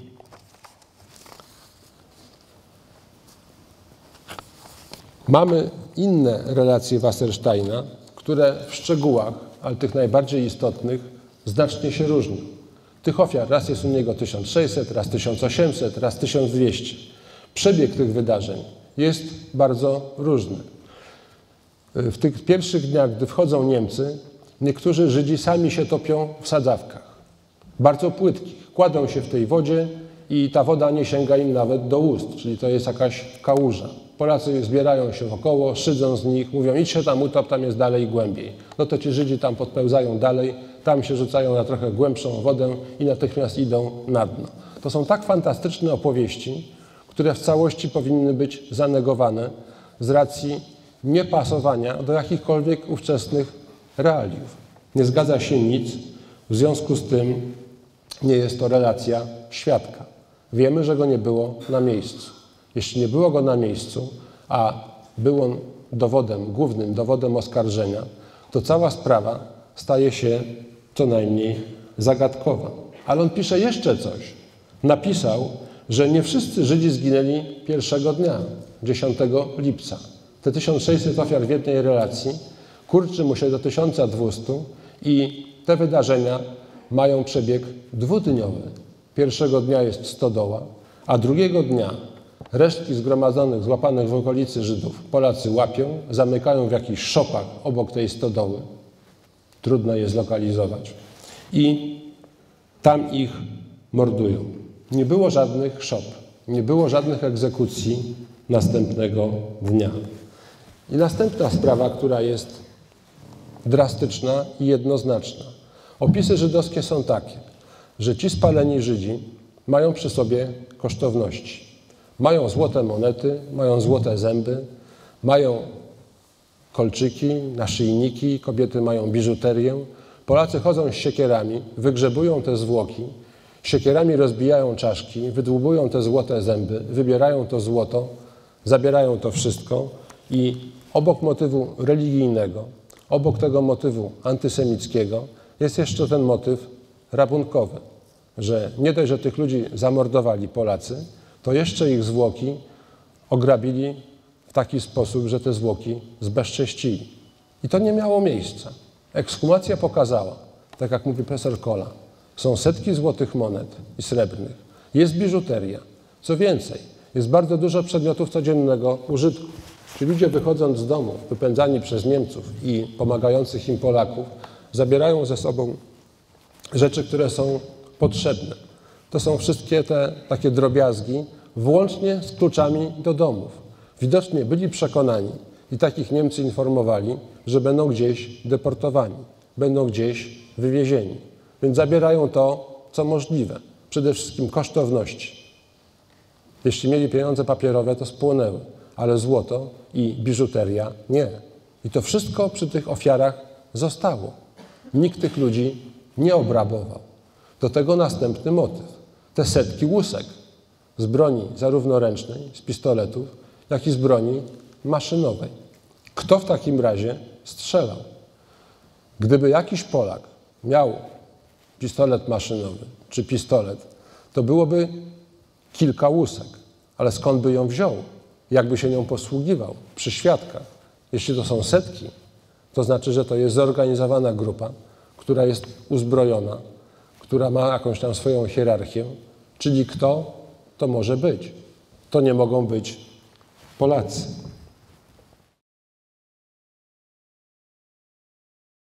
mamy inne relacje Wassersteina, które w szczegółach, ale tych najbardziej istotnych, znacznie się różnią. Tych ofiar raz jest u niego 1600, raz 1800, raz 1200. Przebieg tych wydarzeń jest bardzo różny. W tych pierwszych dniach, gdy wchodzą Niemcy, niektórzy Żydzi sami się topią w sadzawkach, bardzo płytkich. Kładą się w tej wodzie i ta woda nie sięga im nawet do ust, czyli to jest jakaś kałuża. Polacy zbierają się wokoło, szydzą z nich, mówią idź się tam utop, tam jest dalej głębiej. No to ci Żydzi tam podpełzają dalej, tam się rzucają na trochę głębszą wodę i natychmiast idą na dno. To są tak fantastyczne opowieści, które w całości powinny być zanegowane z racji niepasowania do jakichkolwiek ówczesnych realiów. Nie zgadza się nic, w związku z tym nie jest to relacja świadka. Wiemy, że go nie było na miejscu. Jeśli nie było go na miejscu, a był on dowodem, głównym dowodem oskarżenia, to cała sprawa staje się co najmniej zagadkowa. Ale on pisze jeszcze coś. Napisał, że nie wszyscy Żydzi zginęli pierwszego dnia, 10 lipca. Te 1600 ofiar w jednej relacji kurczy mu się do 1200 i te wydarzenia mają przebieg dwudniowy. Pierwszego dnia jest stodoła, a drugiego dnia resztki zgromadzonych, złapanych w okolicy Żydów Polacy łapią, zamykają w jakichś szopach obok tej stodoły. Trudno je zlokalizować. I tam ich mordują. Nie było żadnych szop, nie było żadnych egzekucji następnego dnia. I następna sprawa, która jest drastyczna i jednoznaczna. Opisy żydowskie są takie, że ci spaleni Żydzi mają przy sobie kosztowności. Mają złote monety, mają złote zęby, mają kolczyki, naszyjniki, kobiety mają biżuterię. Polacy chodzą z siekierami, wygrzebują te zwłoki, siekierami rozbijają czaszki, wydłubują te złote zęby, wybierają to złoto, zabierają to wszystko i obok motywu religijnego, obok tego motywu antysemickiego jest jeszcze ten motyw rabunkowy, że nie dość, że tych ludzi zamordowali Polacy, to jeszcze ich zwłoki ograbili w taki sposób, że te zwłoki zbezcześcili. I to nie miało miejsca. Ekshumacja pokazała, tak jak mówi profesor Kola, są setki złotych monet i srebrnych, jest biżuteria. Co więcej, jest bardzo dużo przedmiotów codziennego użytku. Ci ludzie wychodząc z domu, wypędzani przez Niemców i pomagających im Polaków, zabierają ze sobą rzeczy, które są potrzebne. To są wszystkie te takie drobiazgi, włącznie z kluczami do domów. Widocznie byli przekonani i takich Niemcy informowali, że będą gdzieś deportowani, będą gdzieś wywiezieni. Więc zabierają to, co możliwe. Przede wszystkim kosztowności. Jeśli mieli pieniądze papierowe, to spłonęły, ale złoto i biżuteria nie. I to wszystko przy tych ofiarach zostało. Nikt tych ludzi nie obrabował. Do tego następny motyw. Te setki łusek z broni zarówno ręcznej, z pistoletów, jak i z broni maszynowej. Kto w takim razie strzelał? Gdyby jakiś Polak miał pistolet maszynowy czy pistolet, to byłoby kilka łusek. Ale skąd by ją wziął? Jakby się nią posługiwał? Przy świadkach. Jeśli to są setki, to znaczy, że to jest zorganizowana grupa, która jest uzbrojona, która ma jakąś tam swoją hierarchię, czyli kto to może być. To nie mogą być Polacy.